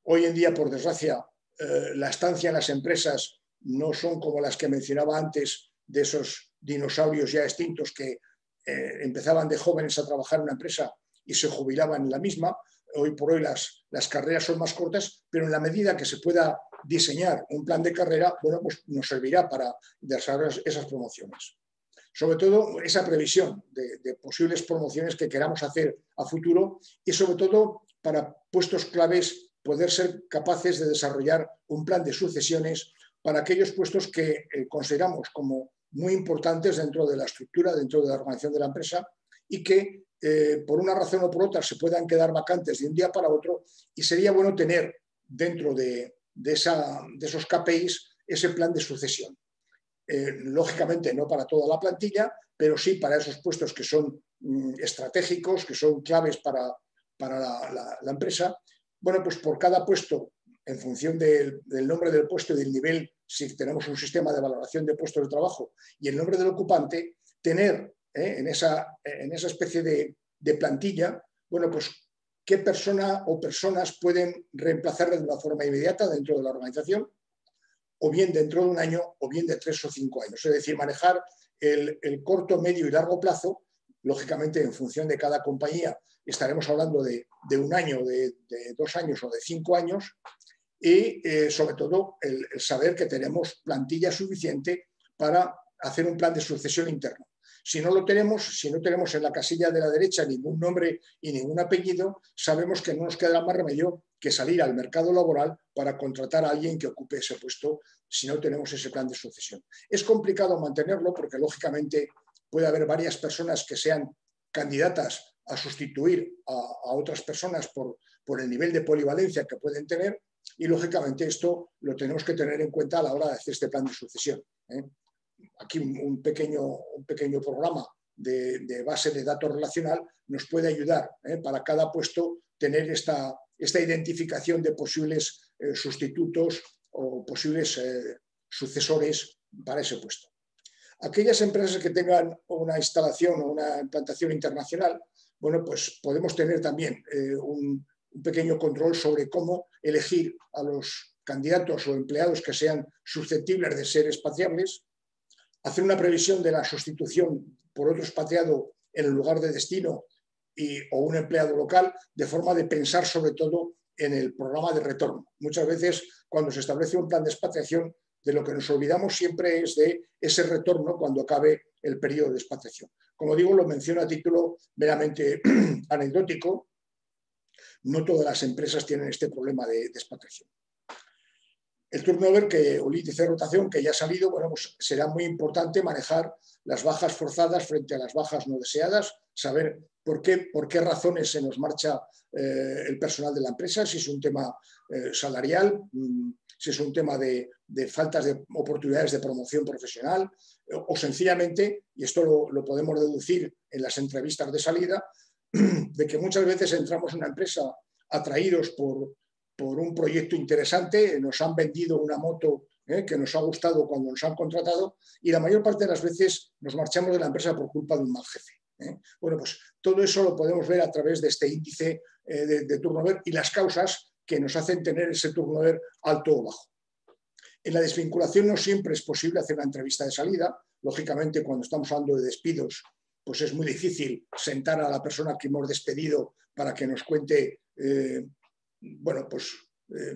Hoy en día, por desgracia, eh, la estancia en las empresas no son como las que mencionaba antes de esos dinosaurios ya extintos que eh, empezaban de jóvenes a trabajar en una empresa y se jubilaban en la misma. Hoy por hoy las, carreras son más cortas, pero en la medida que se pueda diseñar un plan de carrera, bueno, pues nos servirá para desarrollar esas promociones. Sobre todo esa previsión de, de, posibles promociones que queramos hacer a futuro y sobre todo para puestos claves poder ser capaces de desarrollar un plan de sucesiones para aquellos puestos que eh, consideramos como muy importantes dentro de la estructura, dentro de la organización de la empresa y que eh, por una razón o por otra se puedan quedar vacantes de un día para otro y sería bueno tener dentro de, esa, de esos KPIs ese plan de sucesión. Eh, lógicamente no para toda la plantilla, pero sí para esos puestos que son mm, estratégicos, que son claves para, para la, empresa. Bueno, pues por cada puesto, en función del, nombre del puesto y del nivel si tenemos un sistema de valoración de puestos de trabajo y el nombre del ocupante, tener eh, en, esa, en, esa, especie de, plantilla, bueno, pues qué persona o personas pueden reemplazarle de una forma inmediata dentro de la organización, o bien dentro de un año, o bien de tres o cinco años. Es decir, manejar el, corto, medio y largo plazo, lógicamente en función de cada compañía, estaremos hablando de, un año, de, dos años o de cinco años, y eh, sobre todo el, saber que tenemos plantilla suficiente para hacer un plan de sucesión interno. Si no lo tenemos, si no tenemos en la casilla de la derecha ningún nombre y ningún apellido, sabemos que no nos queda más remedio que salir al mercado laboral para contratar a alguien que ocupe ese puesto si no tenemos ese plan de sucesión. Es complicado mantenerlo porque, lógicamente, puede haber varias personas que sean candidatas a sustituir a, otras personas por, el nivel de polivalencia que pueden tener y, lógicamente, esto lo tenemos que tener en cuenta a la hora de hacer este plan de sucesión. ¿eh? Aquí un, pequeño, un pequeño programa de, base de datos relacional nos puede ayudar ¿eh? para cada puesto tener esta, esta identificación de posibles eh, sustitutos o posibles sucesores para ese puesto. Aquellas empresas que tengan una instalación o una implantación internacional, bueno, pues podemos tener también un, pequeño control sobre cómo elegir a los candidatos o empleados que sean susceptibles de ser espaciables, hacer una previsión de la sustitución por otro expatriado en el lugar de destino y, o un empleado local, de forma de pensar sobre todo en el programa de retorno. Muchas veces cuando se establece un plan de expatriación, de lo que nos olvidamos siempre es de ese retorno cuando acabe el periodo de expatriación. Como digo, lo menciono a título meramente anecdótico. No todas las empresas tienen este problema de, expatriación. El turnover que, o índice de rotación que ya ha salido, bueno, pues será muy importante manejar las bajas forzadas frente a las bajas no deseadas, saber por qué, por qué razones se nos marcha eh, el personal de la empresa, si es un tema eh, salarial, mm, si es un tema de, faltas de oportunidades de promoción profesional o, sencillamente, y esto lo, podemos deducir en las entrevistas de salida, de que muchas veces entramos en una empresa atraídos por, por un proyecto interesante, nos han vendido una moto eh, que nos ha gustado cuando nos han contratado y la mayor parte de las veces nos marchamos de la empresa por culpa de un mal jefe. Bueno, pues todo eso lo podemos ver a través de este índice eh, de, turnover y las causas que nos hacen tener ese turnover alto o bajo. En la desvinculación no siempre es posible hacer una entrevista de salida. Lógicamente, cuando estamos hablando de despidos, pues es muy difícil sentar a la persona que hemos despedido para que nos cuente, eh, bueno, pues eh,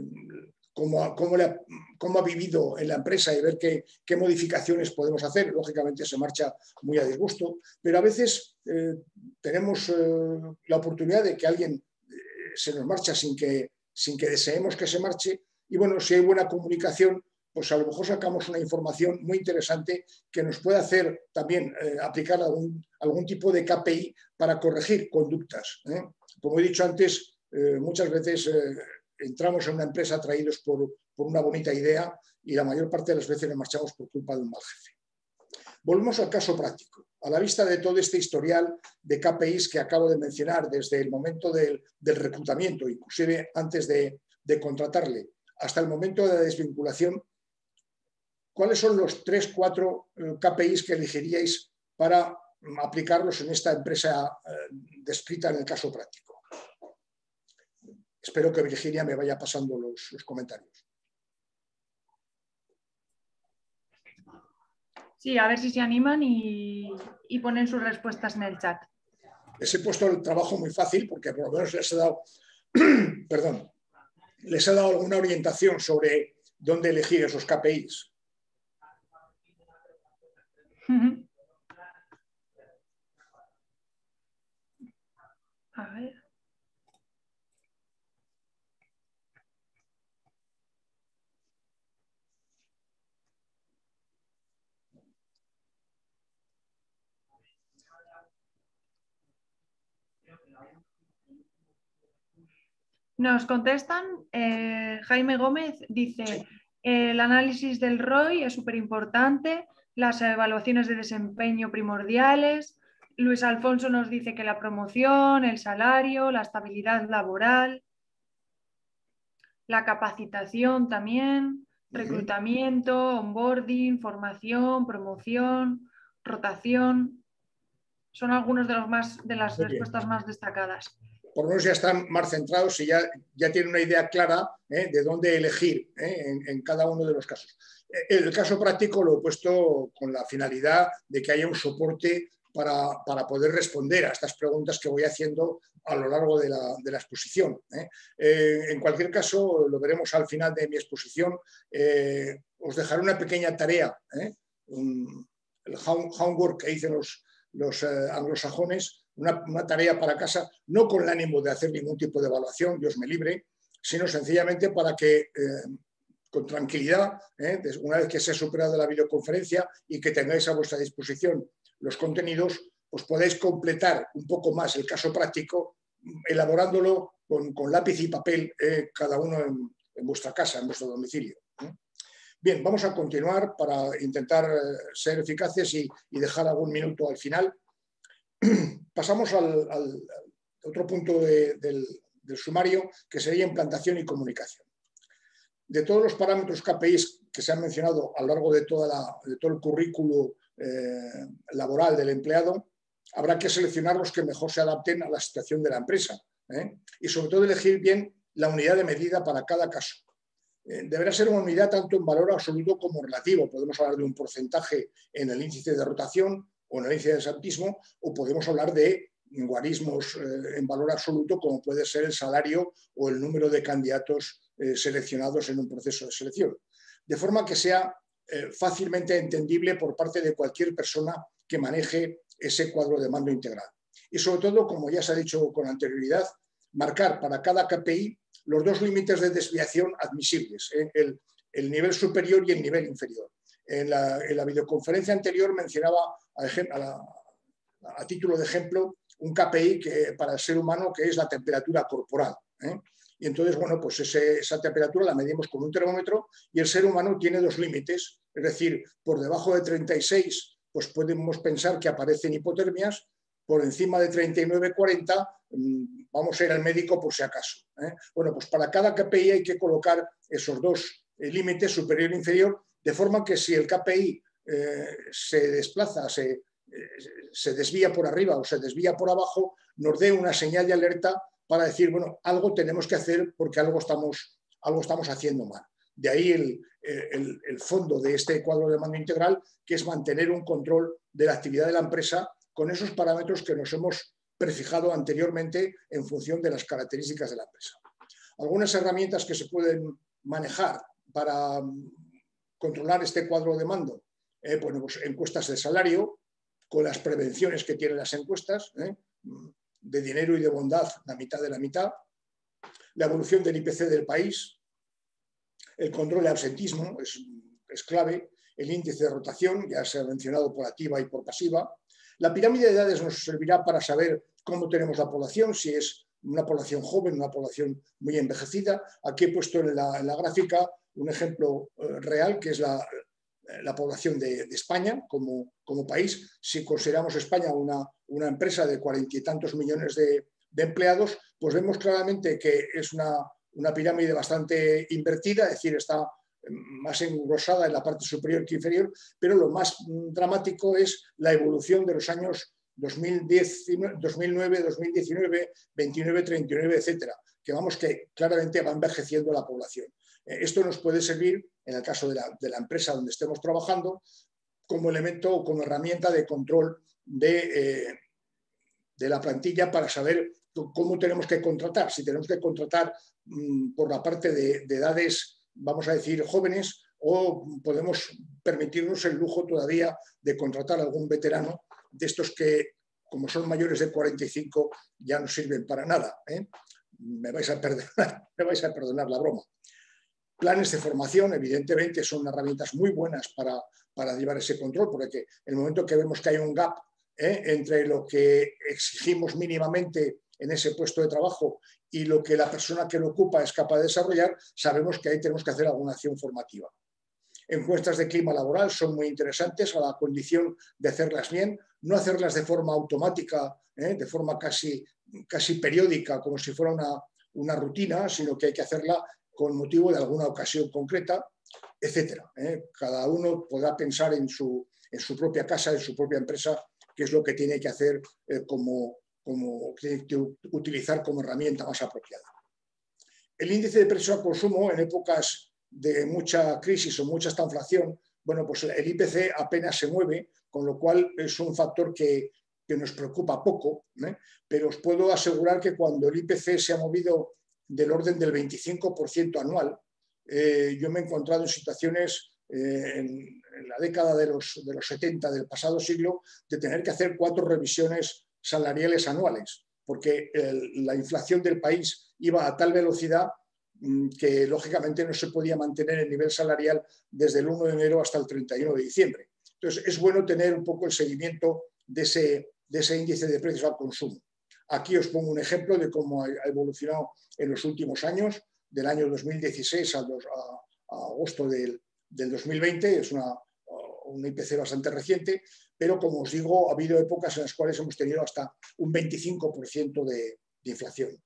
cómo, ha, vivido en la empresa y ver qué, modificaciones podemos hacer. Lógicamente se marcha muy a disgusto, pero a veces tenemos la oportunidad de que alguien se nos marcha sin que, sin que deseemos que se marche. Y bueno, si hay buena comunicación, pues a lo mejor sacamos una información muy interesante que nos puede hacer también eh, aplicar algún, algún, tipo de KPI para corregir conductas. ¿eh? Como he dicho antes, eh, muchas veces entramos en una empresa atraídos por, por, una bonita idea y la mayor parte de las veces nos marchamos por culpa de un mal jefe. Volvemos al caso práctico a la vista de todo este historial de KPIs que acabo de mencionar desde el momento del, reclutamiento, inclusive antes de, contratarle, hasta el momento de la desvinculación, ¿cuáles son los tres, cuatro eh, KPIs que elegiríais para aplicarlos en esta empresa eh, descrita en el caso práctico? Espero que Virginia me vaya pasando los comentarios. Sí, a ver si se animan y, ponen sus respuestas en el chat. Les he puesto el trabajo muy fácil porque por lo menos les he dado, perdón, les he dado alguna orientación sobre dónde elegir esos KPIs. A. Nos contestan, eh, Jaime Gómez dice, el análisis del ROI es súper importante, las evaluaciones de desempeño primordiales. Luis Alfonso nos dice que la promoción, el salario, la estabilidad laboral, la capacitación también, reclutamiento, onboarding, formación, promoción, rotación. Son algunas de, los más, de las respuestas más destacadas. Por lo menos ya están más centrados y ya, ya tienen una idea clara ¿eh? de dónde elegir ¿eh? en, cada uno de los casos. El caso práctico lo he puesto con la finalidad de que haya un soporte para, para poder responder a estas preguntas que voy haciendo a lo largo de la, de la exposición. en cualquier caso, lo veremos al final de mi exposición. os dejaré una pequeña tarea, el homework que dicen los, los anglosajones, una, tarea para casa, no con el ánimo de hacer ningún tipo de evaluación, Dios me libre, sino sencillamente para que eh, con tranquilidad, eh, una vez que se ha superado la videoconferencia y que tengáis a vuestra disposición los contenidos, os podáis completar un poco más el caso práctico, elaborándolo con, lápiz y papel, eh, cada uno en, vuestra casa, en vuestro domicilio. Bien, vamos a continuar para intentar ser eficaces y dejar algún minuto al final pasamos al, otro punto del, sumario, que sería implantación y comunicación. De todos los parámetros KPIs que se han mencionado a lo largo de, todo el currículo eh, laboral del empleado, habrá que seleccionar los que mejor se adapten a la situación de la empresa ¿eh? y sobre todo elegir bien la unidad de medida para cada caso. Eh, deberá ser una unidad tanto en valor absoluto como relativo. Podemos hablar de un porcentaje en el índice de rotación o en herencia de santismo, o podemos hablar de guarismos eh, en valor absoluto, como puede ser el salario o el número de candidatos eh, seleccionados en un proceso de selección. De forma que sea eh, fácilmente entendible por parte de cualquier persona que maneje ese cuadro de mando integral. Y sobre todo, como ya se ha dicho con anterioridad, marcar para cada KPI los dos límites de desviación admisibles, el, el nivel superior y el nivel inferior. En la, videoconferencia anterior mencionaba a, título de ejemplo un KPI que, para el ser humano que es la temperatura corporal. ¿eh? Y entonces, bueno, pues esa temperatura la medimos con un termómetro y el ser humano tiene dos límites, es decir, por debajo de 36 pues podemos pensar que aparecen hipotermias, por encima de 39-40 mm, vamos a ir al médico por si acaso. ¿eh? Bueno, pues para cada KPI hay que colocar esos dos eh, límites, superior e inferior, de forma que si el KPI eh, se desplaza, eh, se, desvía por arriba o se desvía por abajo, nos dé una señal de alerta para decir, bueno, algo tenemos que hacer porque algo estamos, algo estamos haciendo mal. De ahí el, fondo de este cuadro de mando integral, que es mantener un control de la actividad de la empresa con esos parámetros que nos hemos prefijado anteriormente en función de las características de la empresa. Algunas herramientas que se pueden manejar para controlar este cuadro de mando? Eh, pues encuestas de salario, con las prevenciones que tienen las encuestas, eh, de dinero y de bondad, la mitad de la mitad, la evolución del IPC del país, el control de absentismo es, clave, el índice de rotación, ya se ha mencionado por activa y por pasiva. La pirámide de edades nos servirá para saber cómo tenemos la población, si es una población joven, una población muy envejecida. Aquí he puesto en la gráfica un ejemplo eh, real que es la, población de, España como, país. Si consideramos España una, empresa de cuarenta y tantos millones de, empleados, pues vemos claramente que es una, pirámide bastante invertida, es decir, está más engrosada en la parte superior que inferior, pero lo más dramático es la evolución de los años 2010, 2009, 2019, 29, 39, etcétera, que vamos que claramente va envejeciendo la población. Eh, esto nos puede servir, en el caso de la, empresa donde estemos trabajando, como elemento o como herramienta de control de, eh, de la plantilla para saber cómo tenemos que contratar. Si tenemos que contratar mm, por la parte de, edades, vamos a decir, jóvenes, o podemos permitirnos el lujo todavía de contratar algún veterano de estos que, como son mayores de 45, ya no sirven para nada. ¿eh? Me, vais a perdonar, me vais a perdonar la broma. Planes de formación, evidentemente, son herramientas muy buenas para, para llevar ese control, porque en el momento que vemos que hay un gap ¿eh? entre lo que exigimos mínimamente en ese puesto de trabajo y lo que la persona que lo ocupa es capaz de desarrollar, sabemos que ahí tenemos que hacer alguna acción formativa. Encuestas de clima laboral son muy interesantes a la condición de hacerlas bien, no hacerlas de forma automática, ¿eh? de forma casi, casi periódica, como si fuera una, una rutina, sino que hay que hacerla con motivo de alguna ocasión concreta, etcétera. ¿eh? Cada uno podrá pensar en su, en su propia casa, en su propia empresa, qué es lo que tiene que hacer eh, como, como, que utilizar como herramienta más apropiada. El índice de precios al consumo en épocas de mucha crisis o mucha inflación, bueno, pues el IPC apenas se mueve, con lo cual es un factor que, nos preocupa poco, ¿eh? pero os puedo asegurar que cuando el IPC se ha movido del orden del 25% anual, eh, yo me he encontrado en situaciones eh, en, la década de los, de los 70 del pasado siglo de tener que hacer cuatro revisiones salariales anuales, porque la inflación del país iba a tal velocidad mm, que lógicamente no se podía mantener el nivel salarial desde el 1 de enero hasta el 31 de diciembre. Entonces, es bueno tener un poco el seguimiento de ese, de ese índice de precios al consumo. Aquí os pongo un ejemplo de cómo ha evolucionado en los últimos años, del año 2016 a, agosto del, 2020, es una, un IPC bastante reciente, pero como os digo, ha habido épocas en las cuales hemos tenido hasta un 25% de, inflación.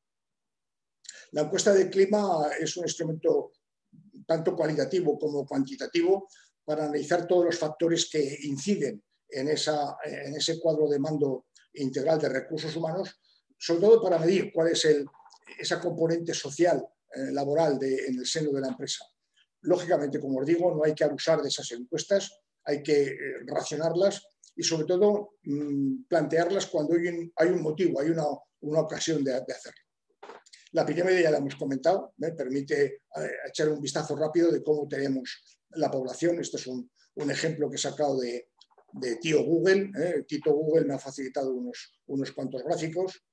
La encuesta de clima es un instrumento tanto cualitativo como cuantitativo para analizar todos los factores que inciden en ese cuadro de mando integral de recursos humanos, sobre todo para medir cuál es el, esa componente social, eh, laboral en el seno de la empresa. Lógicamente, como os digo, no hay que abusar de esas encuestas, hay que eh, racionarlas y sobre todo mm, plantearlas cuando hay un, motivo, hay una, ocasión de, hacerlo. La pirámide ya la hemos comentado, me permite eh, echar un vistazo rápido de cómo tenemos la población. Este es un, ejemplo que he sacado de, Tío Google. Tito Google me ha facilitado unos, unos cuantos gráficos.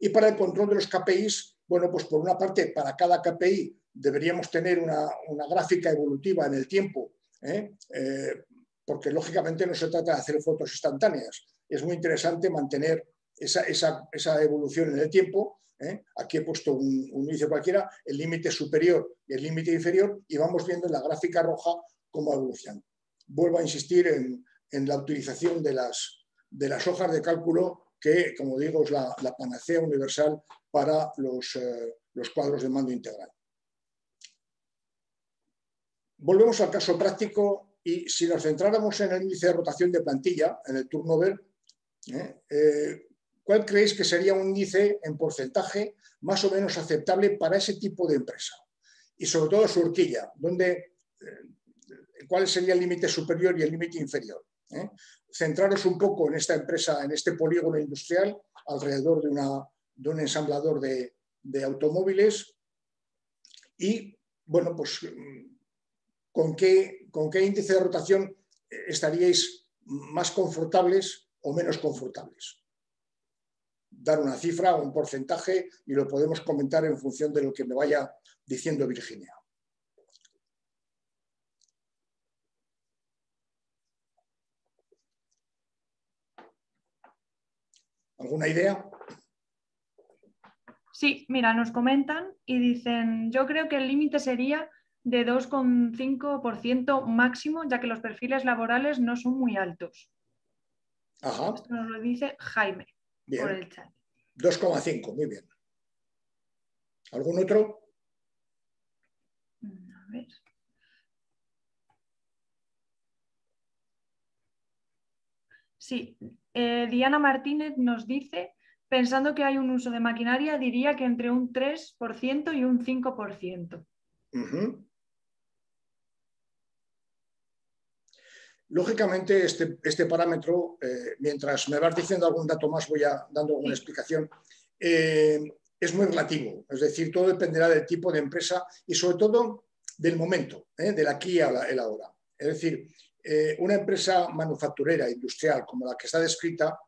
Y para el control de los KPIs, bueno, pues por una parte, para cada KPI deberíamos tener una, gráfica evolutiva en el tiempo, ¿eh? Eh, porque lógicamente no se trata de hacer fotos instantáneas. Es muy interesante mantener esa, evolución en el tiempo. ¿eh? Aquí he puesto un, índice cualquiera, el límite superior y el límite inferior, y vamos viendo en la gráfica roja cómo evoluciona. Vuelvo a insistir en, la utilización de de las hojas de cálculo que, como digo, es la, panacea universal para los, eh, los, cuadros de mando integral. Volvemos al caso práctico y si nos centráramos en el índice de rotación de plantilla, en el turnover, ¿eh? Eh, ¿cuál creéis que sería un índice en porcentaje más o menos aceptable para ese tipo de empresa? Y sobre todo su horquilla, donde, ¿cuál sería el límite superior y el límite inferior? Centraros un poco en esta empresa, en este polígono industrial, alrededor de, un ensamblador de, automóviles y, bueno, pues, ¿con qué, ¿con qué índice de rotación estaríais más confortables o menos confortables? Dar una cifra o un porcentaje y lo podemos comentar en función de lo que me vaya diciendo Virginia. ¿Alguna idea? Sí, mira, nos comentan y dicen, yo creo que el límite sería de 2,5% máximo, ya que los perfiles laborales no son muy altos. Ajá. Esto nos lo dice Jaime por el chat. 2,5, muy bien. ¿Algún otro? A ver. Sí, eh, Diana Martínez nos dice, pensando que hay un uso de maquinaria, diría que entre un 3% y un 5%. Lógicamente, este, este parámetro, eh, mientras me vas diciendo algún dato más, voy a, dando alguna explicación, eh, es muy relativo. Es decir, todo dependerá del tipo de empresa y sobre todo del momento, del aquí a la, el ahora. Es decir, eh, una empresa manufacturera, industrial, como la que está descrita,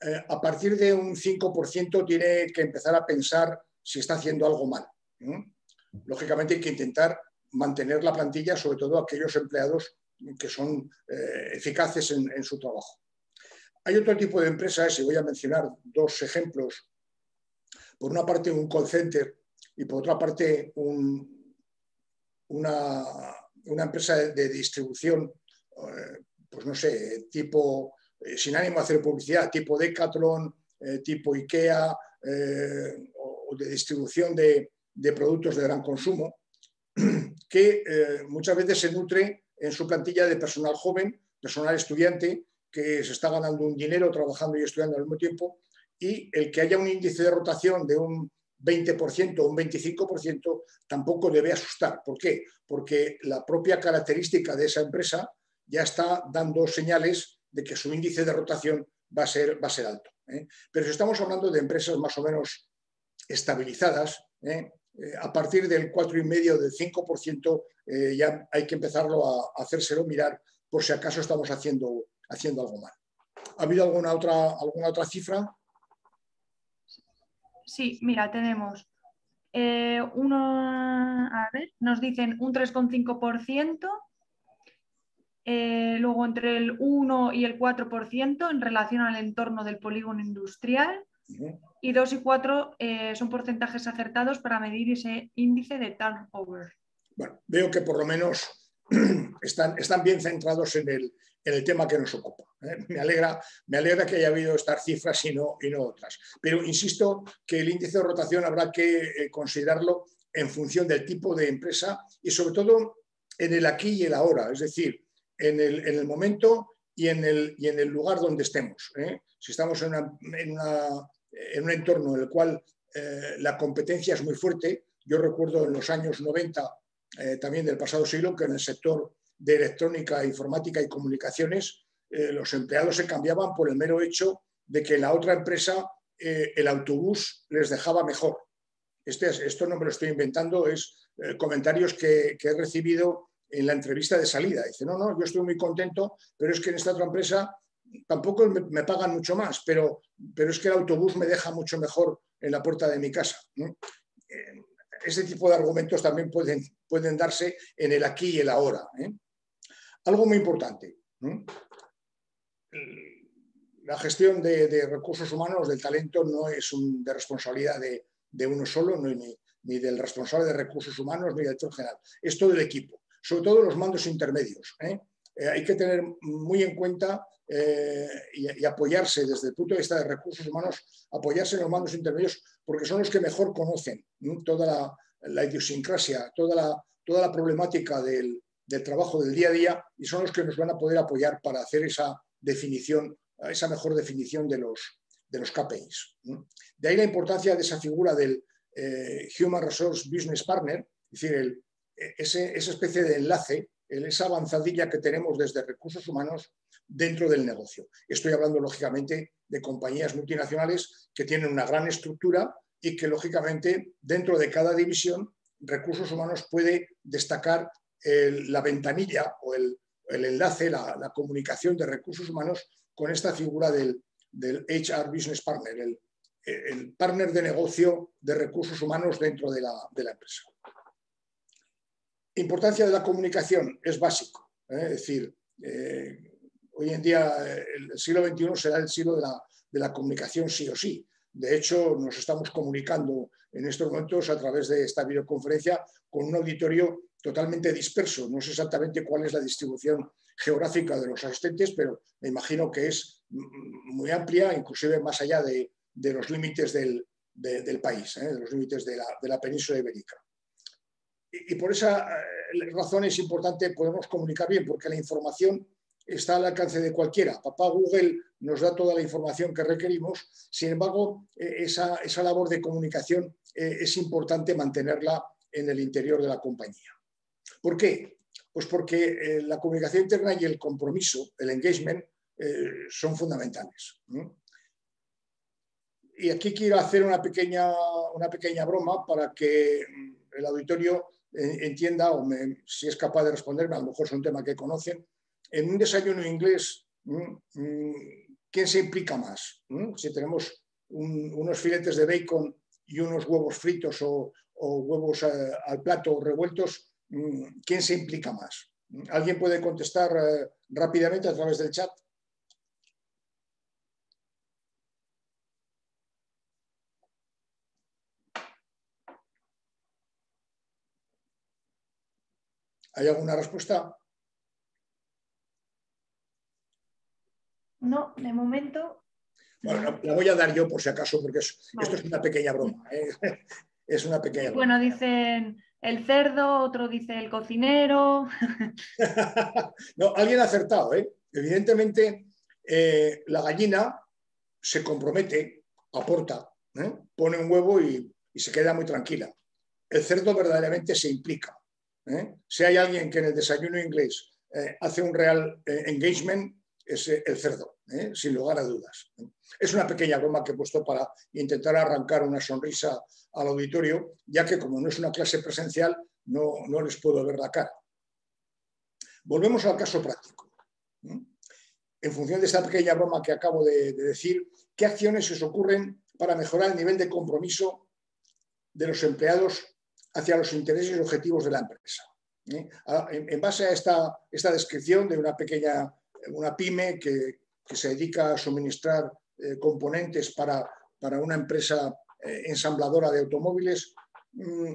eh, a partir de un 5% tiene que empezar a pensar si está haciendo algo mal. Lógicamente hay que intentar mantener la plantilla, sobre todo aquellos empleados que son eh, eficaces en, su trabajo. Hay otro tipo de empresas, y voy a mencionar dos ejemplos. Por una parte, un call center y por otra parte, una, empresa de distribución pues no sé, tipo, eh, sin ánimo de hacer publicidad, tipo Decathlon, eh, tipo IKEA, o, de distribución de, productos de gran consumo, que muchas veces se nutre en su plantilla de personal joven, personal estudiante, que se está ganando un dinero trabajando y estudiando al mismo tiempo y el que haya un índice de rotación de un 20% o un 25% tampoco debe asustar. ¿Por qué? Porque la propia característica de esa empresa ya está dando señales de que su índice de rotación va a ser, va a ser alto. ¿eh? Pero si estamos hablando de empresas más o menos estabilizadas, ¿eh? Eh, a partir del 4,5 del 5% ya hay que empezarlo a, hacérselo mirar por si acaso estamos haciendo, haciendo algo mal. ¿Ha habido alguna otra, alguna otra cifra? Sí, mira, tenemos uno, a ver, nos dicen un 3,5%, eh, luego entre el 1 y el 4% en relación al entorno del polígono industrial, y 2 y 4 eh, son porcentajes acertados para medir ese índice de turnover. Bueno, veo que por lo menos están, están bien centrados en el, en el tema que nos ocupa. ¿eh? Me, alegra, me alegra que haya habido estas cifras y no, y no otras. Pero insisto que el índice de rotación habrá que eh, considerarlo en función del tipo de empresa y sobre todo en el aquí y el ahora, es decir, en el, en el momento y en el, lugar donde estemos. ¿eh? Si estamos en, un entorno en el cual la competencia es muy fuerte, yo recuerdo en los años 90, también del pasado siglo, que en el sector de electrónica, informática y comunicaciones, eh, los empleados se cambiaban por el mero hecho de que en la otra empresa eh, el autobús les dejaba mejor. Este, esto no me lo estoy inventando, es eh, comentarios que, he recibido en la entrevista de salida. Dice, no, no, yo estoy muy contento, pero es que en esta otra empresa tampoco me, pagan mucho más, pero, pero, es que el autobús me deja mucho mejor en la puerta de mi casa. Ese tipo de argumentos también pueden, pueden darse en el aquí y el ahora. Algo muy importante. La gestión de, recursos humanos, del talento, no es de responsabilidad de, uno solo, ni, del responsable de recursos humanos, ni del director general. Es todo el equipo, sobre todo los mandos intermedios. ¿eh? Eh, hay que tener muy en cuenta eh, y, apoyarse desde el punto de vista de recursos humanos, apoyarse en los mandos intermedios porque son los que mejor conocen toda la, idiosincrasia, toda la, toda la problemática del, del trabajo del día a día y son los que nos van a poder apoyar para hacer esa definición, esa mejor definición de los, de los KPIs. De ahí la importancia de esa figura del Human Resource Business Partner, es decir, ese, esa especie de enlace, esa avanzadilla que tenemos desde recursos humanos dentro del negocio. Estoy hablando, lógicamente, de compañías multinacionales que tienen una gran estructura y que, lógicamente, dentro de cada división, recursos humanos puede destacar la ventanilla o el, enlace, la, comunicación de recursos humanos con esta figura del, HR Business Partner, el, partner de negocio de recursos humanos dentro de la, empresa. Importancia de la comunicación es básico, ¿eh? es decir, eh, hoy en día el siglo XXI será el siglo de la, de la comunicación sí o sí. De hecho, nos estamos comunicando en estos momentos a través de esta videoconferencia con un auditorio totalmente disperso. No sé exactamente cuál es la distribución geográfica de los asistentes, pero me imagino que es muy amplia, inclusive más allá de, los límites del, país, ¿eh? de los límites de la, península ibérica. Y, por esa eh, razón es importante, podemos comunicar bien, porque la información está al alcance de cualquiera. Papá Google nos da toda la información que requerimos, sin embargo, e, esa, esa labor de comunicación eh, es importante mantenerla en el interior de la compañía. ¿Por qué? Pues porque eh, la comunicación interna y el compromiso, el engagement, eh, son fundamentales. Y aquí quiero hacer una pequeña, una pequeña broma para que mm, el auditorio eh, entienda, o si es capaz de responderme, a lo mejor es un tema que conocen. En un desayuno inglés, ¿quién se implica más? Si tenemos unos filetes de bacon y unos huevos fritos o, huevos al plato revueltos, ¿quién se implica más? ¿Alguien puede contestar eh, rápidamente a través del chat? ¿Hay alguna respuesta? No, de momento. Bueno, la voy a dar yo por si acaso, porque esto es una pequeña broma. ¿eh? es una pequeña broma. Bueno, dicen el cerdo, otro dice el cocinero. no, alguien ha acertado, ¿eh? Evidentemente, eh, la gallina se compromete aporta, ¿eh? pone un huevo y, se queda muy tranquila. El cerdo verdaderamente se implica. ¿Eh? Si hay alguien que en el desayuno inglés hace un real engagement, es el cerdo, sin lugar a dudas. Es una pequeña broma que he puesto para intentar arrancar una sonrisa al auditorio, ya que como no es una clase presencial, no, no les puedo ver la cara. Volvemos al caso práctico. En función de esta pequeña broma que acabo de, decir, ¿qué acciones os ocurren para mejorar el nivel de compromiso de los empleados hacia los intereses y objetivos de la empresa? ¿Eh? En, base a esta, esta, descripción de una pequeña una pyme que, se dedica a suministrar eh, componentes para, para, una empresa eh, ensambladora de automóviles, mm,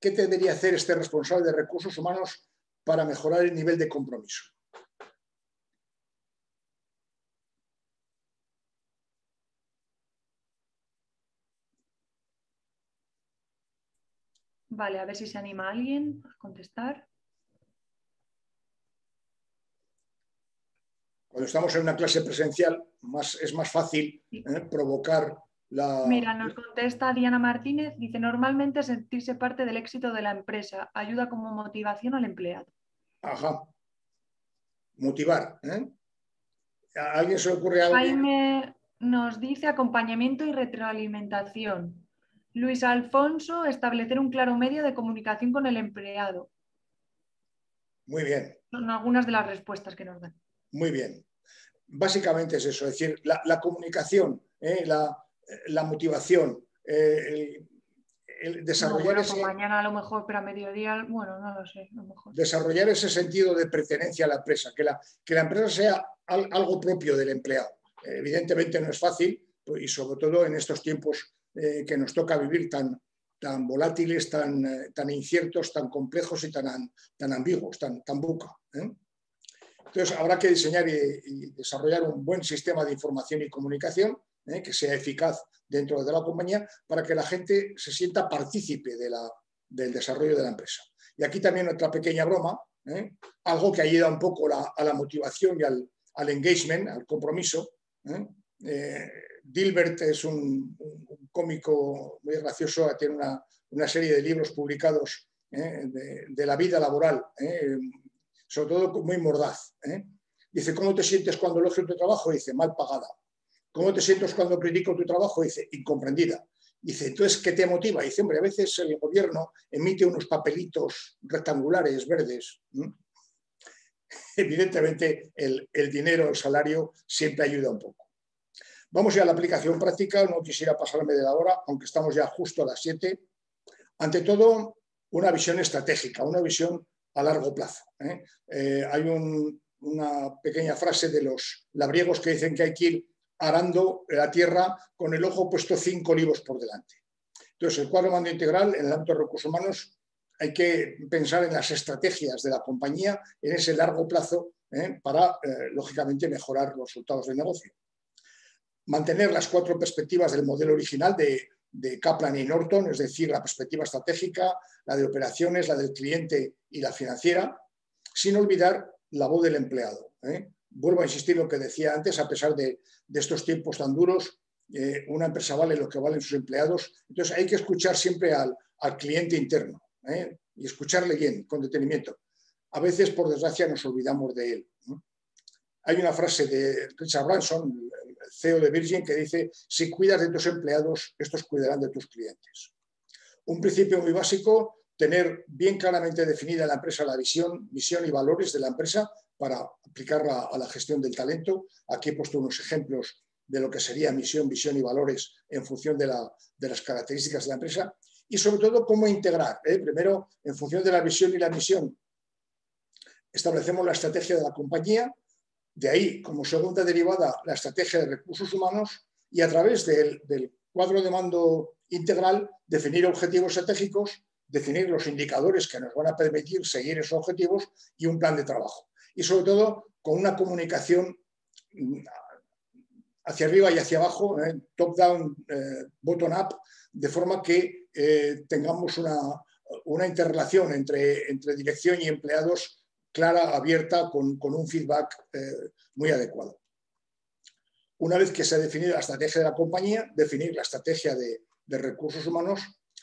¿qué debería hacer este responsable de recursos humanos para mejorar el nivel de compromiso? Vale, a ver si se anima alguien a contestar. Cuando estamos en una clase presencial más, es más fácil ¿eh? provocar la... Mira, nos contesta Diana Martínez, dice, normalmente sentirse parte del éxito de la empresa ayuda como motivación al empleado. Ajá. Motivar. ¿eh? ¿A alguien se le ocurre algo? Jaime nos dice acompañamiento y retroalimentación. Luis Alfonso, establecer un claro medio de comunicación con el empleado. Muy bien. Son algunas de las respuestas que nos dan. Muy bien. Básicamente es eso, es decir, la, comunicación, ¿eh? la, motivación, eh, el, desarrollar ese, mañana a lo mejor, pero a mediodía, bueno, no lo sé, Desarrollar ese sentido de pertenencia a la empresa, que la, que la empresa sea algo propio del empleado. evidentemente no es fácil pues, y sobre todo en estos tiempos eh, que nos toca vivir tan, tan volátiles, tan, eh, tan inciertos, tan complejos y tan, tan ambiguos, tan, tan buca. ¿eh? Entonces, habrá que diseñar y, desarrollar un buen sistema de información y comunicación que sea eficaz dentro de la compañía para que la gente se sienta partícipe de la, del desarrollo de la empresa. Y aquí también otra pequeña broma, algo que ayuda un poco a la motivación y al, al engagement, al compromiso. Dilbert es un, cómico muy gracioso, tiene una, serie de libros publicados ¿eh? de, la vida laboral, ¿eh? sobre todo muy mordaz. ¿eh? Dice, ¿cómo te sientes cuando elogio tu trabajo? Dice, mal pagada. ¿Cómo te sientes cuando critico tu trabajo? Dice, incomprendida. Dice, entonces, ¿qué te motiva? Dice, hombre, a veces el gobierno emite unos papelitos rectangulares, verdes. Evidentemente, el, el dinero, el salario, siempre ayuda un poco. Vamos ya a la aplicación práctica, no quisiera pasarme de la hora, aunque estamos ya justo a las 7. Ante todo, una visión estratégica, una visión a largo plazo. ¿eh? Eh, hay una pequeña frase de los labriegos que dicen que hay que ir arando la tierra con el ojo puesto cinco olivos por delante. Entonces, el cuadro mando integral en el ámbito de recursos humanos hay que pensar en las estrategias de la compañía en ese largo plazo ¿eh? para, lógicamente, mejorar los resultados del negocio mantener las cuatro perspectivas del modelo original de, Kaplan y Norton, es decir, la perspectiva estratégica, la de operaciones, la del cliente y la financiera, sin olvidar la voz del empleado. ¿eh? Vuelvo a insistir en lo que decía antes, a pesar de, estos tiempos tan duros, eh, una empresa vale lo que valen sus empleados, entonces hay que escuchar siempre al, cliente interno ¿eh? y escucharle bien, con detenimiento. A veces, por desgracia, nos olvidamos de él. Hay una frase de Richard Branson, CEO de Virgin que dice, si cuidas de tus empleados, estos cuidarán de tus clientes. Un principio muy básico, tener bien claramente definida la empresa la visión, misión y valores de la empresa para aplicarla a la gestión del talento. Aquí he puesto unos ejemplos de lo que sería misión, visión y valores en función de, las características de la empresa y sobre todo cómo integrar. ¿eh? Primero, en función de la visión y la misión, establecemos la estrategia de la compañía, de ahí, como segunda derivada, la estrategia de recursos humanos y a través del, cuadro de mando integral, definir objetivos estratégicos, definir los indicadores que nos van a permitir seguir esos objetivos y un plan de trabajo. Y sobre todo con una comunicación mm, hacia arriba y hacia abajo, eh, top-down, eh, bottom-up, de forma que eh, tengamos una, una interrelación entre, entre dirección y empleados clara, abierta, con, un feedback eh, muy adecuado. una vez que se ha definido la estrategia de la compañía, definir la estrategia de, recursos humanos,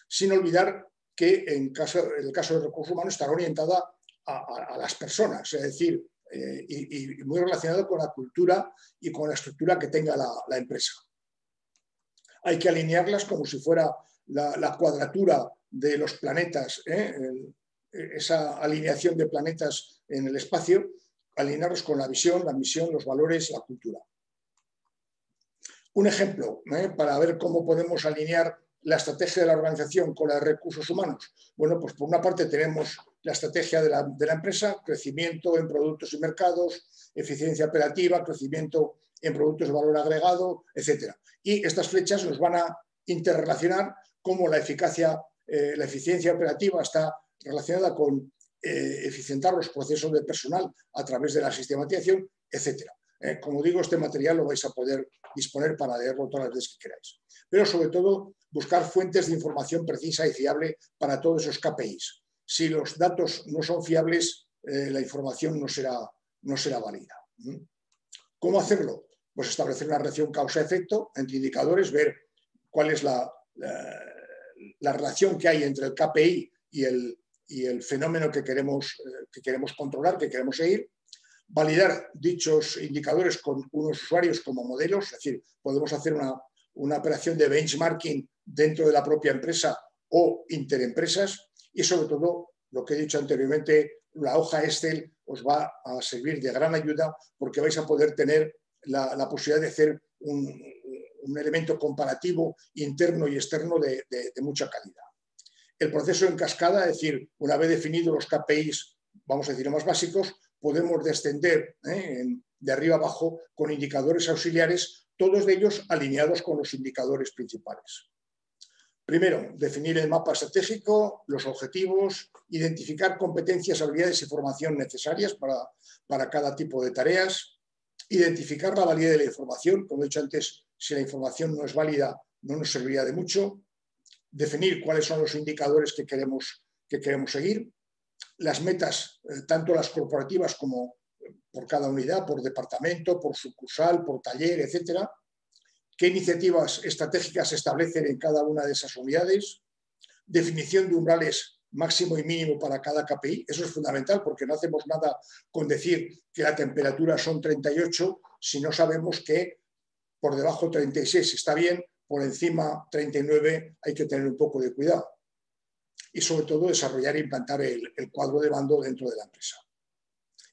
sin olvidar que en, el caso de recursos humanos estará orientada a, las personas, es decir, eh, y, muy relacionado con la cultura y con la estructura que tenga la, empresa. Hay que alinearlas como si fuera la, cuadratura de los planetas, ¿eh? Esa alineación de planetas en el espacio, alinearlos con la visión, la misión, los valores, la cultura. Un ejemplo ¿eh? para ver cómo podemos alinear la estrategia de la organización con la de recursos humanos. Bueno, pues por una parte tenemos la estrategia de la, empresa, crecimiento en productos y mercados, eficiencia operativa, crecimiento en productos de valor agregado, etc. Y estas flechas nos van a interrelacionar cómo la eficacia, eh, la eficiencia operativa está relacionada con eh, eficientar los procesos de personal a través de la sistematización, etc. Eh, como digo, este material lo vais a poder disponer para leerlo todas las veces que queráis. Pero sobre todo, buscar fuentes de información precisa y fiable para todos esos KPIs. Si los datos no son fiables, eh, la información no será, no será válida. ¿Cómo hacerlo? Pues establecer una relación causa-efecto entre indicadores, ver cuál es la, la, relación que hay entre el KPI y el, y el fenómeno que queremos, eh, que queremos controlar, que queremos seguir, validar dichos indicadores con unos usuarios como modelos, es decir, podemos hacer una, operación de benchmarking dentro de la propia empresa o interempresas y sobre todo, lo que he dicho anteriormente, la hoja Excel os va a servir de gran ayuda porque vais a poder tener la, posibilidad de hacer un, elemento comparativo interno y externo de, mucha calidad. El proceso en cascada, es decir, una vez definidos los KPIs, vamos a decir, más básicos, podemos descender ¿eh? de arriba abajo con indicadores auxiliares, todos de ellos alineados con los indicadores principales. Primero, definir el mapa estratégico, los objetivos, identificar competencias, habilidades y formación necesarias para, para cada tipo de tareas, identificar la validez de la información, como he dicho antes, si la información no es válida no nos serviría de mucho, definir cuáles son los indicadores que queremos, que queremos seguir, las metas, eh, tanto las corporativas como por cada unidad, por departamento, por sucursal, por taller, etcétera, qué iniciativas estratégicas se establecen en cada una de esas unidades, definición de umbrales máximo y mínimo para cada KPI. Eso es fundamental porque no hacemos nada con decir que la temperatura son 38 si no sabemos que por debajo 36 está bien, por encima 39 hay que tener un poco de cuidado y sobre todo desarrollar e implantar el, cuadro de mando dentro de la empresa.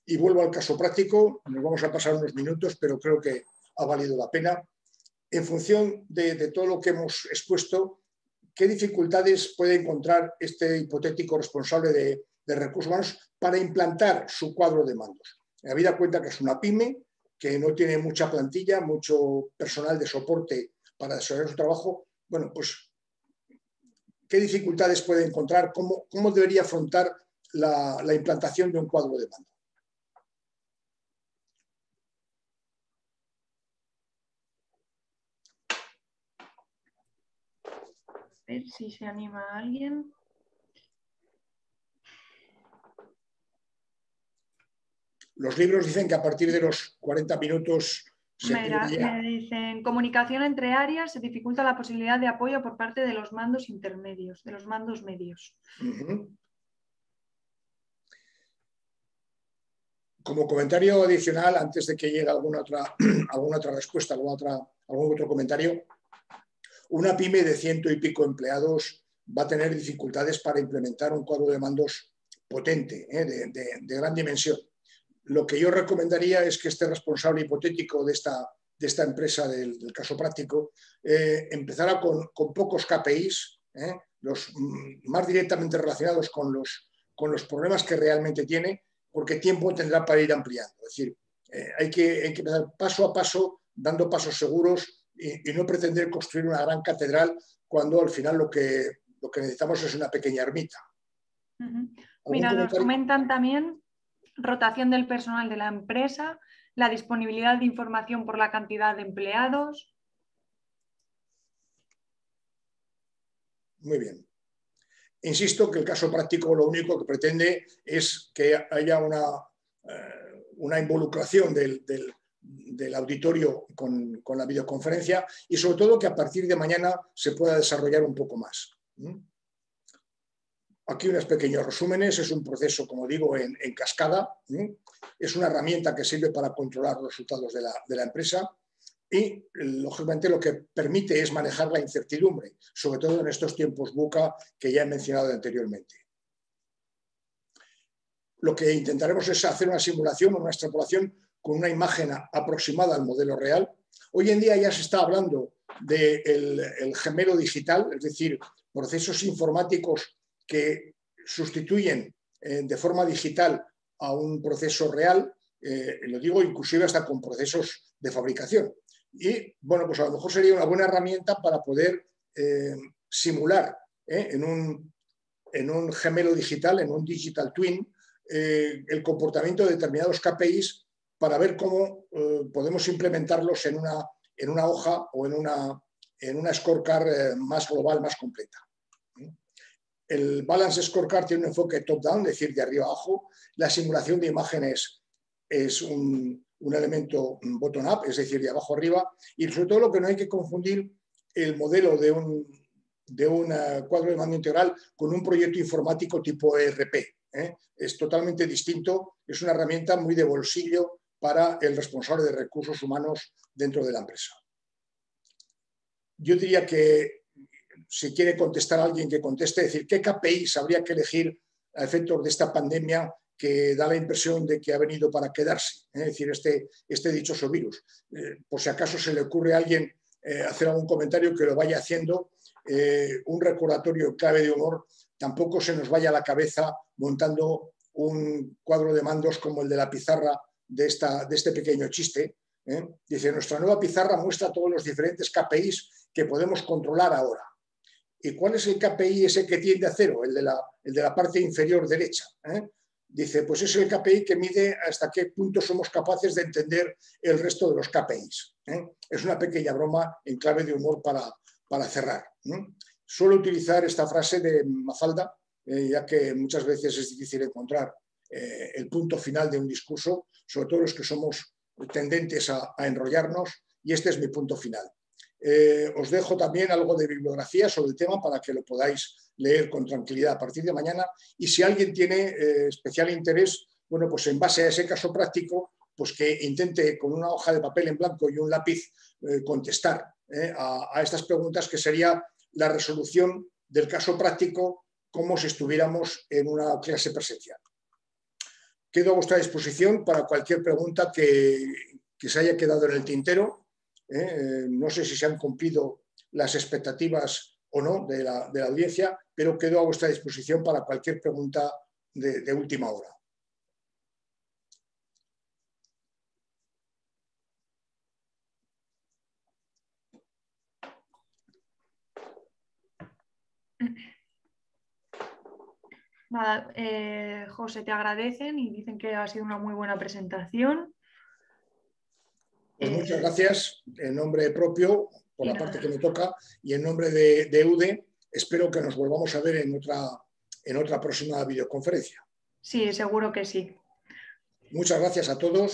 Y vuelvo al caso práctico, nos vamos a pasar unos minutos, pero creo que ha valido la pena. En función de, todo lo que hemos expuesto, ¿qué dificultades puede encontrar este hipotético responsable de, recursos humanos para implantar su cuadro de mandos? Habida cuenta que es una pyme, que no tiene mucha plantilla, mucho personal de soporte para desarrollar su trabajo, bueno, pues qué dificultades puede encontrar, cómo, cómo debería afrontar la, implantación de un cuadro de mando. A ver si se anima alguien. Los libros dicen que a partir de los 40 minutos me dicen, comunicación entre áreas se dificulta la posibilidad de apoyo por parte de los mandos intermedios, de los mandos medios. Como comentario adicional, antes de que llegue alguna otra, alguna otra respuesta, alguna otra, algún otro comentario, una pyme de ciento y pico empleados va a tener dificultades para implementar un cuadro de mandos potente, ¿eh? de gran dimensión lo que yo recomendaría es que este responsable hipotético de esta, de esta empresa del, caso práctico eh, empezara con, pocos KPIs, eh, los mm, más directamente relacionados con los, con los problemas que realmente tiene, porque tiempo tendrá para ir ampliando. Es decir, eh, hay, que, empezar paso a paso, dando pasos seguros y, no pretender construir una gran catedral cuando al final lo que, lo que necesitamos es una pequeña ermita. Mira, nos comentan también rotación del personal de la empresa, la disponibilidad de información por la cantidad de empleados. Muy bien. Insisto que el caso práctico lo único que pretende es que haya una, eh, una involucración del, del auditorio con, la videoconferencia y sobre todo que a partir de mañana se pueda desarrollar un poco más. Aquí unos pequeños resúmenes, es un proceso, como digo, en, cascada, es una herramienta que sirve para controlar los resultados de la, de la empresa y, lógicamente, lo que permite es manejar la incertidumbre, sobre todo en estos tiempos buca que ya he mencionado anteriormente. Lo que intentaremos es hacer una simulación o una extrapolación con una imagen aproximada al modelo real. Hoy en día ya se está hablando del gemelo digital, es decir, procesos informáticos que sustituyen eh, de forma digital a un proceso real, eh, lo digo inclusive hasta con procesos de fabricación. Y bueno, pues a lo mejor sería una buena herramienta para poder eh, simular en, un, en un gemelo digital, en un digital twin, el comportamiento de determinados KPIs para ver cómo podemos implementarlos en una, en una hoja o en una, en una scorecard más global, más completa. El Balance Scorecard tiene un enfoque top-down, es decir, de arriba abajo. La simulación de imágenes es un, elemento bottom-up, es decir, de abajo arriba. Y sobre todo lo que no hay que confundir el modelo de un, eh, cuadro de mando integral con un proyecto informático tipo ERP. Es totalmente distinto, es una herramienta muy de bolsillo para el responsable de recursos humanos dentro de la empresa. Yo diría que si quiere contestar a alguien que conteste, decir, ¿qué KPIs habría que elegir a efectos de esta pandemia que da la impresión de que ha venido para quedarse? Es decir, este, este dichoso virus. Eh, por si acaso se le ocurre a alguien eh, hacer algún comentario que lo vaya haciendo, eh, un recordatorio clave de honor, tampoco se nos vaya a la cabeza montando un cuadro de mandos como el de la pizarra de, de este pequeño chiste. Dice, nuestra nueva pizarra muestra todos los diferentes KPIs que podemos controlar ahora. ¿Y cuál es el KPI ese que tiende a cero? El de la, parte inferior derecha. ¿eh? Dice, pues es el KPI que mide hasta qué punto somos capaces de entender el resto de los KPIs. ¿eh? Es una pequeña broma en clave de humor para, para cerrar. Suelo utilizar esta frase de Mafalda, ya que muchas veces es difícil encontrar el punto final de un discurso, sobre todo los que somos tendentes a, enrollarnos, y este es mi punto final. Eh, os dejo también algo de bibliografía sobre el tema para que lo podáis leer con tranquilidad a partir de mañana. Y si alguien tiene eh, especial interés, bueno, pues en base a ese caso práctico, pues que intente con una hoja de papel en blanco y un lápiz eh, contestar a, a, estas preguntas, que sería la resolución del caso práctico como si estuviéramos en una clase presencial. Quedo a vuestra disposición para cualquier pregunta que, se haya quedado en el tintero. ¿Eh? no sé si se han cumplido las expectativas o no de la, audiencia, pero quedo a vuestra disposición para cualquier pregunta de, última hora. Nada, eh, José, te agradecen y dicen que ha sido una muy buena presentación. Pues muchas gracias en nombre propio, por la parte que me toca, y en nombre de, de, UDE, espero que nos volvamos a ver en otra, en otra próxima videoconferencia. Sí, seguro que sí. Muchas gracias a todos.